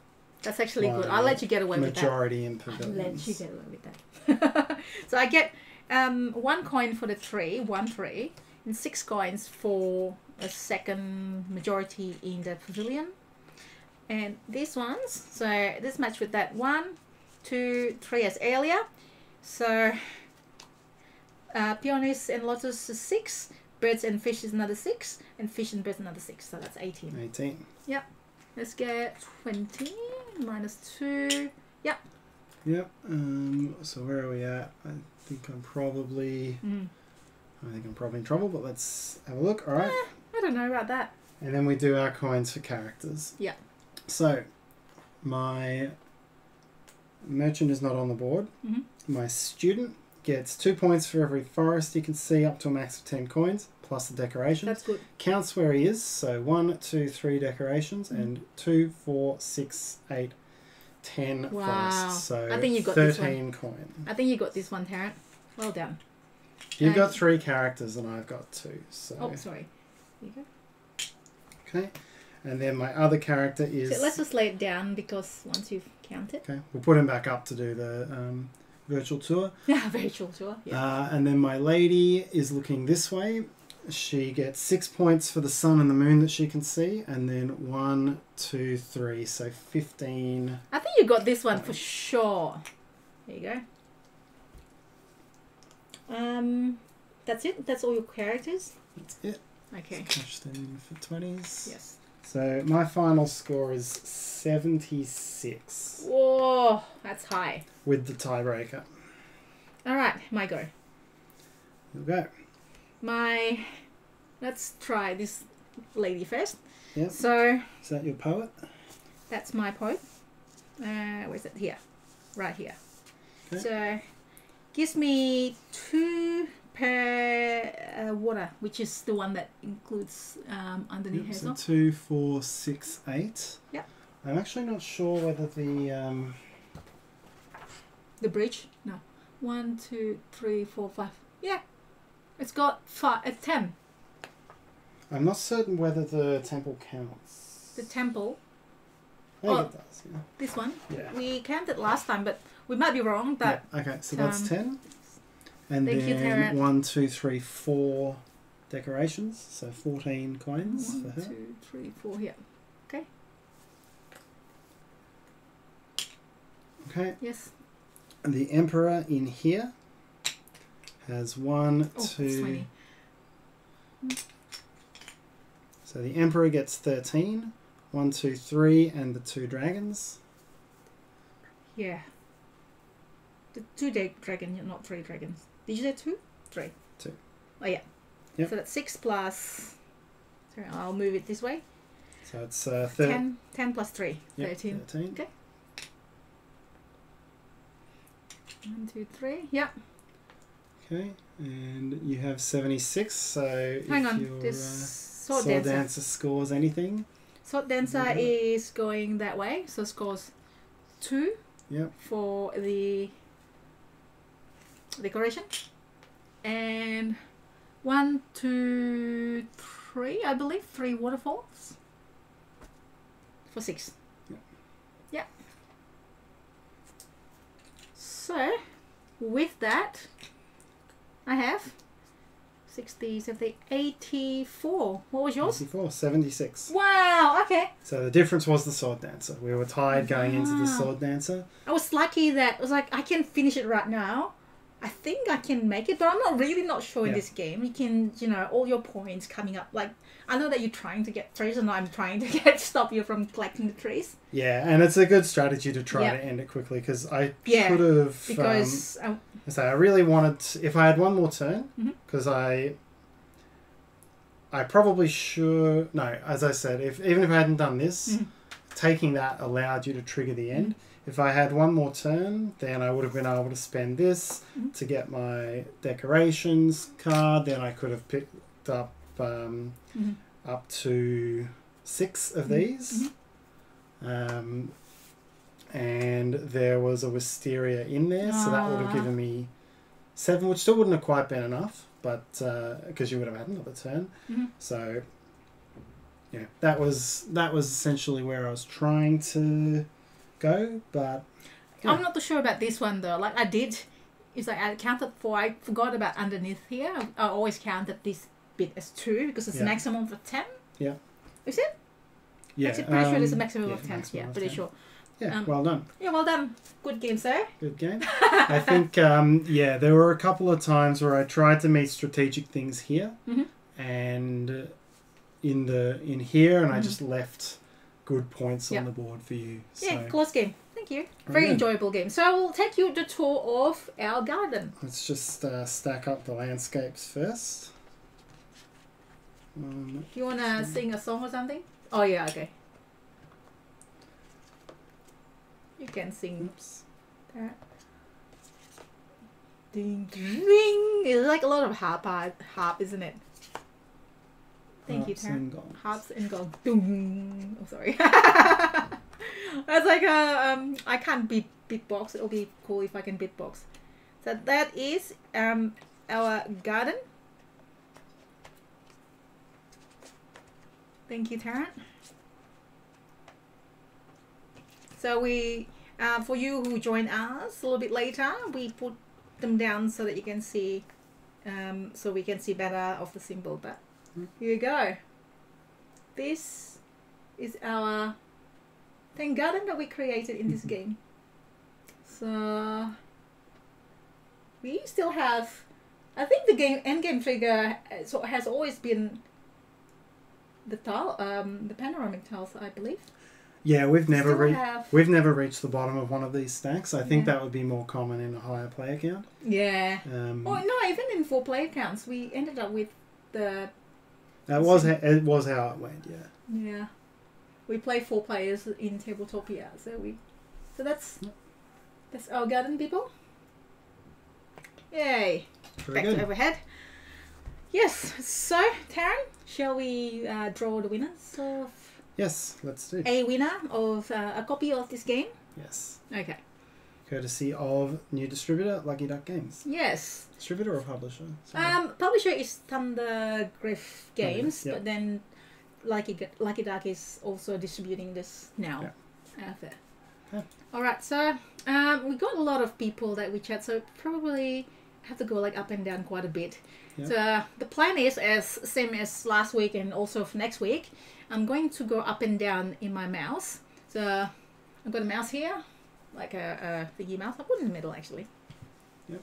That's actually good. I'll let you get away with that. majority in I'll pavilions. let you get away with that. so I get um, one coin for the tree, one tree, and six coins for a second majority in the pavilion. And these ones, so this match with that one, two, three as earlier. So uh, peonies and lotus is six, birds and fish is another six, and fish and birds another six. So that's 18. 18. Yep. Let's get 20 minus 2. Yep. Um, so where are we at? I think I'm probably. Mm. I think I'm probably in trouble, but let's have a look. All right. I don't know about that. And then we do our coins for characters. Yeah. So, my merchant is not on the board. Mhm. My student gets two points for every forest you can see up to a max of 10 coins, plus the decorations. That's good. Counts where he is. So, one, two, three decorations, Mhm. and two, four, six, eight, ten Wow. forests. So, I think you got this 13 coins. I think you got this one, Tarrant. Well done. You've got three characters, and I've got two. So, Oh, sorry. Here you okay. And then my other character is. So let's just lay it down because once you've counted. Okay, we'll put him back up to do the um, virtual tour. Yeah, sure, sure. Yeah. Uh, and then my lady is looking this way. She gets six points for the sun and the moon that she can see, and then one, two, three, so 15. I think you got this one for sure. There you go. Um, that's it. That's all your characters. That's it. Okay. Cash them in for 20s. Yes. So my final score is 76 Whoa, that's high. with the tiebreaker. All right, my go. We go. My, let's try this lady first. Yep. So Is that your poet? That's my point. Uh, where's it? Here. Right here. Okay. So, gives me two per uh, water, which is the one that includes um, underneath Yep, so two, four, six, eight. Yep. I'm actually not sure whether the um, The bridge? No. One, two, three, four, five. Yeah. It's got five, uh, ten. I'm not certain whether the temple counts. The temple, I think Oh. it does. Yeah. this one. Yeah. We counted last time, but we might be wrong. But Yeah, Okay, so that's um, ten. And you, then Tara. one, two, three, four decorations. So fourteen coins one, for her. two, three, four. Yeah. Okay. Yes. And the emperor in here has one, Oh, two. So the emperor gets thirteen. One, two, three, and the two dragons. Yeah. The two dragon, not three dragons. Did you say two? Three. Two. Oh yeah. Yep. So that's six plus. Sorry, I'll move it this way. So it's uh, thir- Ten. Ten plus three. yep, Thirteen. 13. Okay. One, two, three. Yeah. Okay, and you have 76, so Hang if on. your This uh, sword, sword dancer. scores anything, Sword dancer Mhm. is going that way, so scores two yep, for the decoration, and one, two, three. I believe three waterfalls for six. Yep. Yeah. So, with that, I have 60, 70, 84. What was yours? 84, 76. Wow, okay. So the difference was the sword dancer. We were tied going into the ah. sword dancer. I was lucky that I was like, I can finish it right now. I think I can make it, but I'm not really not sure in this game. You can, you know, all your points coming up. Like, I know that you're trying to get trees, and I'm trying to get stop you from collecting the trees Yeah, and it's a good strategy to try Yeah. to end it quickly because I Yeah, could have. because I, Um, so I really wanted. if I had one more turn, because I. I probably should. No, as I said, if even if I hadn't done this, Mhm. taking that allowed you to trigger the end. If I had one more turn, then I would have been able to spend this Mhm. to get my decorations card. Then I could have picked up um, Mhm. up to six of Mhm. these. Mhm. Um, and there was a wisteria in there, so that would have Ah. given me seven, which still wouldn't have quite been enough, but because you would have had another turn. Mhm. So yeah, that was that was essentially where I was trying to go, but Yeah. I'm not too sure about this one though. Like I did, it's like I counted for. I forgot about underneath here. I always counted this bit as two because it's Yeah. maximum for ten. Yeah. Is it? yeah, Actually, pretty sure there's a um, maximum yeah, of ten. maximum Yeah, of pretty 10. sure. Yeah, Um, well done. Yeah, well done. Good game, sir. Good game. I think, um, yeah, there were a couple of times where I tried to meet strategic things here, Mhm. and uh, in the in here, and I Mhm. just left good points Yeah. on the board for you. So Yeah, close game. Thank you. Very enjoyable game. So I will take you the tour of our garden. let's just uh, stack up the landscapes first. Um, Do you wanna sing a song or something? Oh yeah, okay. You can sing oops. that. Ding ding. It's like a lot of harp, harp, isn't it? Thank you, Harps Tara. and gongs. Harps and gongs. Doom. Oh, sorry. That's like a um. I can't beat beatbox. It'll be cool if I can beatbox. So that is um our garden. Thank you, Tarrant. So we, uh, for you who join us a little bit later, we put them down so that you can see, um, so we can see better of the symbol. But Mm. here you go. This is our Tang Garden that we created in this game. So we still have. I think the game end game trigger uh, so has always been the tile, um, the panoramic tiles, I believe. Yeah, we've never reached have- we've never reached the bottom of one of these stacks. I think Yeah. that would be more common in a higher player count. Yeah. Um, Oh no! Even in four player counts, we ended up with the that was ha- it was how it went. Yeah. yeah. We play four players in Tabletopia, so we, so that's that's our garden people. Yay! Very Back good. to overhead. Yes. So Tarrant, shall we uh, draw the winners of Yes, let's do. a winner of uh, a copy of this game? Yes. Okay. Courtesy of new distributor Lucky Duck Games. Yes. Distributor or publisher? Sorry. Um, publisher is Thunder Griff Games, yeah. but then Lucky Lucky Duck is also distributing this now. Uh, there. Yeah. All right, so um, we got a lot of people that we chat, so probably have to go like up and down quite a bit. Yeah. So uh, the plan is as same as last week and also for next week. I'm going to go up and down in my mouse. So I've got a mouse here, like a, a thingy mouse. I put it in the middle actually. Yep.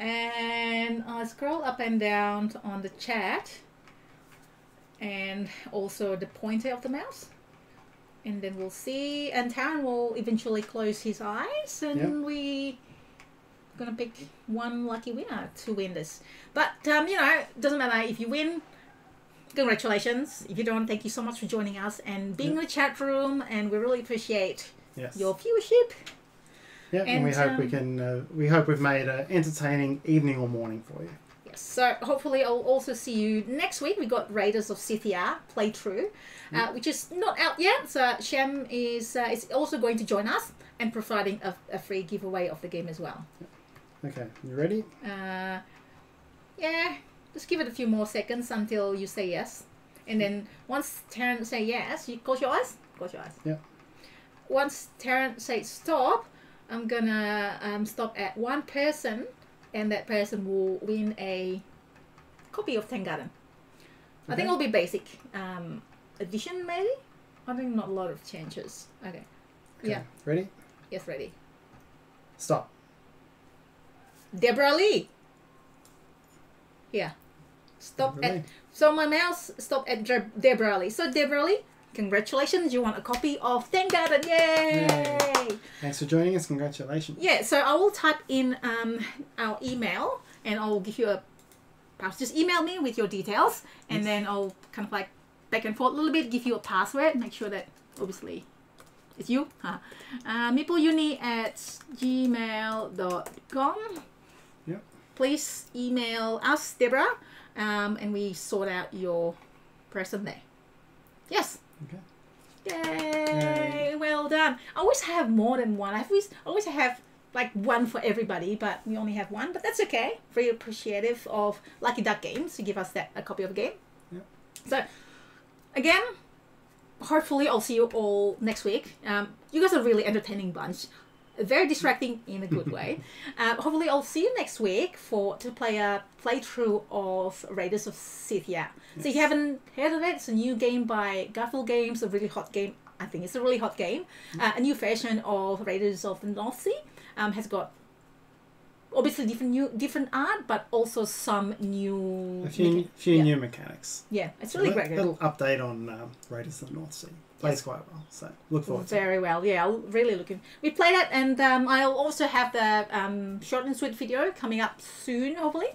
And I scroll up and down on the chat and also the pointer of the mouse. And then we'll see, and Tarrant will eventually close his eyes, and Yep. we gonna pick one lucky winner to win this. But um, you know, doesn't matter if you win. Congratulations! If you don't, thank you so much for joining us and being in the chat room, and we really appreciate yes. your viewership. yeah, and, we and, hope we um, can. Uh, we hope we've made an entertaining evening or morning for you. Yes. So hopefully I'll also see you next week. We got Raiders of Scythia playthrough, uh, which is not out yet. So Shem is uh, is also going to join us and providing a, a free giveaway of the game as well. Okay, you ready? Uh, yeah, just give it a few more seconds until you say yes, and then once Tarrant say yes, you close your eyes. Close your eyes. Yeah. Once Tarrant says stop, I'm gonna um, stop at one person, and that person will win a copy of Tang Garden. I think it'll be basic um, edition, maybe. I think not a lot of changes. Okay. Okay, Yeah. Ready? Yes, ready. Stop. Deborah Lee. Yeah. Stop at. So my mouse stopped at Deb- Deborah Lee. So Deborah Lee, congratulations! You want a copy of Tang Garden. Yay! Yay. Thanks for joining us. Congratulations. Yeah. So I will type in um, our email and I will give you a. Perhaps just email me with your details, and Yes. then I'll kind of like back and forth a little bit, give you a password, make sure that obviously it's you. Huh? Uh, meepleuni at gmail.com. Please email us, Deborah, um, and we sort out your person there. Yes. Okay. Yay! Well done. I always have more than one. I always always have like one for everybody, but we only have one. But that's okay. Very appreciative of Lucky Duck Games to give us that a copy of the game. Yep. So again, hopefully I'll see you all next week. Um, you guys are a really entertaining bunch. Very distracting in a good way. Uh, hopefully I'll see you next week for to play a playthrough of Raiders of Scythia. So if you haven't heard of it, it's a new game by Garphill Games, a really hot game. I think it's a really hot game. Uh, a new version of Raiders of the North Sea um, has got obviously different new different art, but also some new. A few, few yeah. new mechanics. Yeah, it's really a great. game. little update on um, Raiders of the North Sea. Plays quite well, so look forward to. Very well, yeah. I'll really looking. We played it, and um, I'll also have the um, short and sweet video coming up soon, hopefully.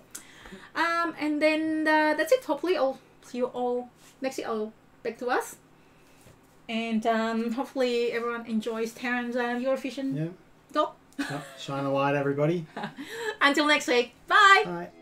Um, and then uh, that's it. Hopefully, I'll see you all next week. I'll back to us, and um, hopefully everyone enjoys Tarrant's uh, Eurovision Yeah. Oh, shine a light, everybody. Until next week, bye. Bye.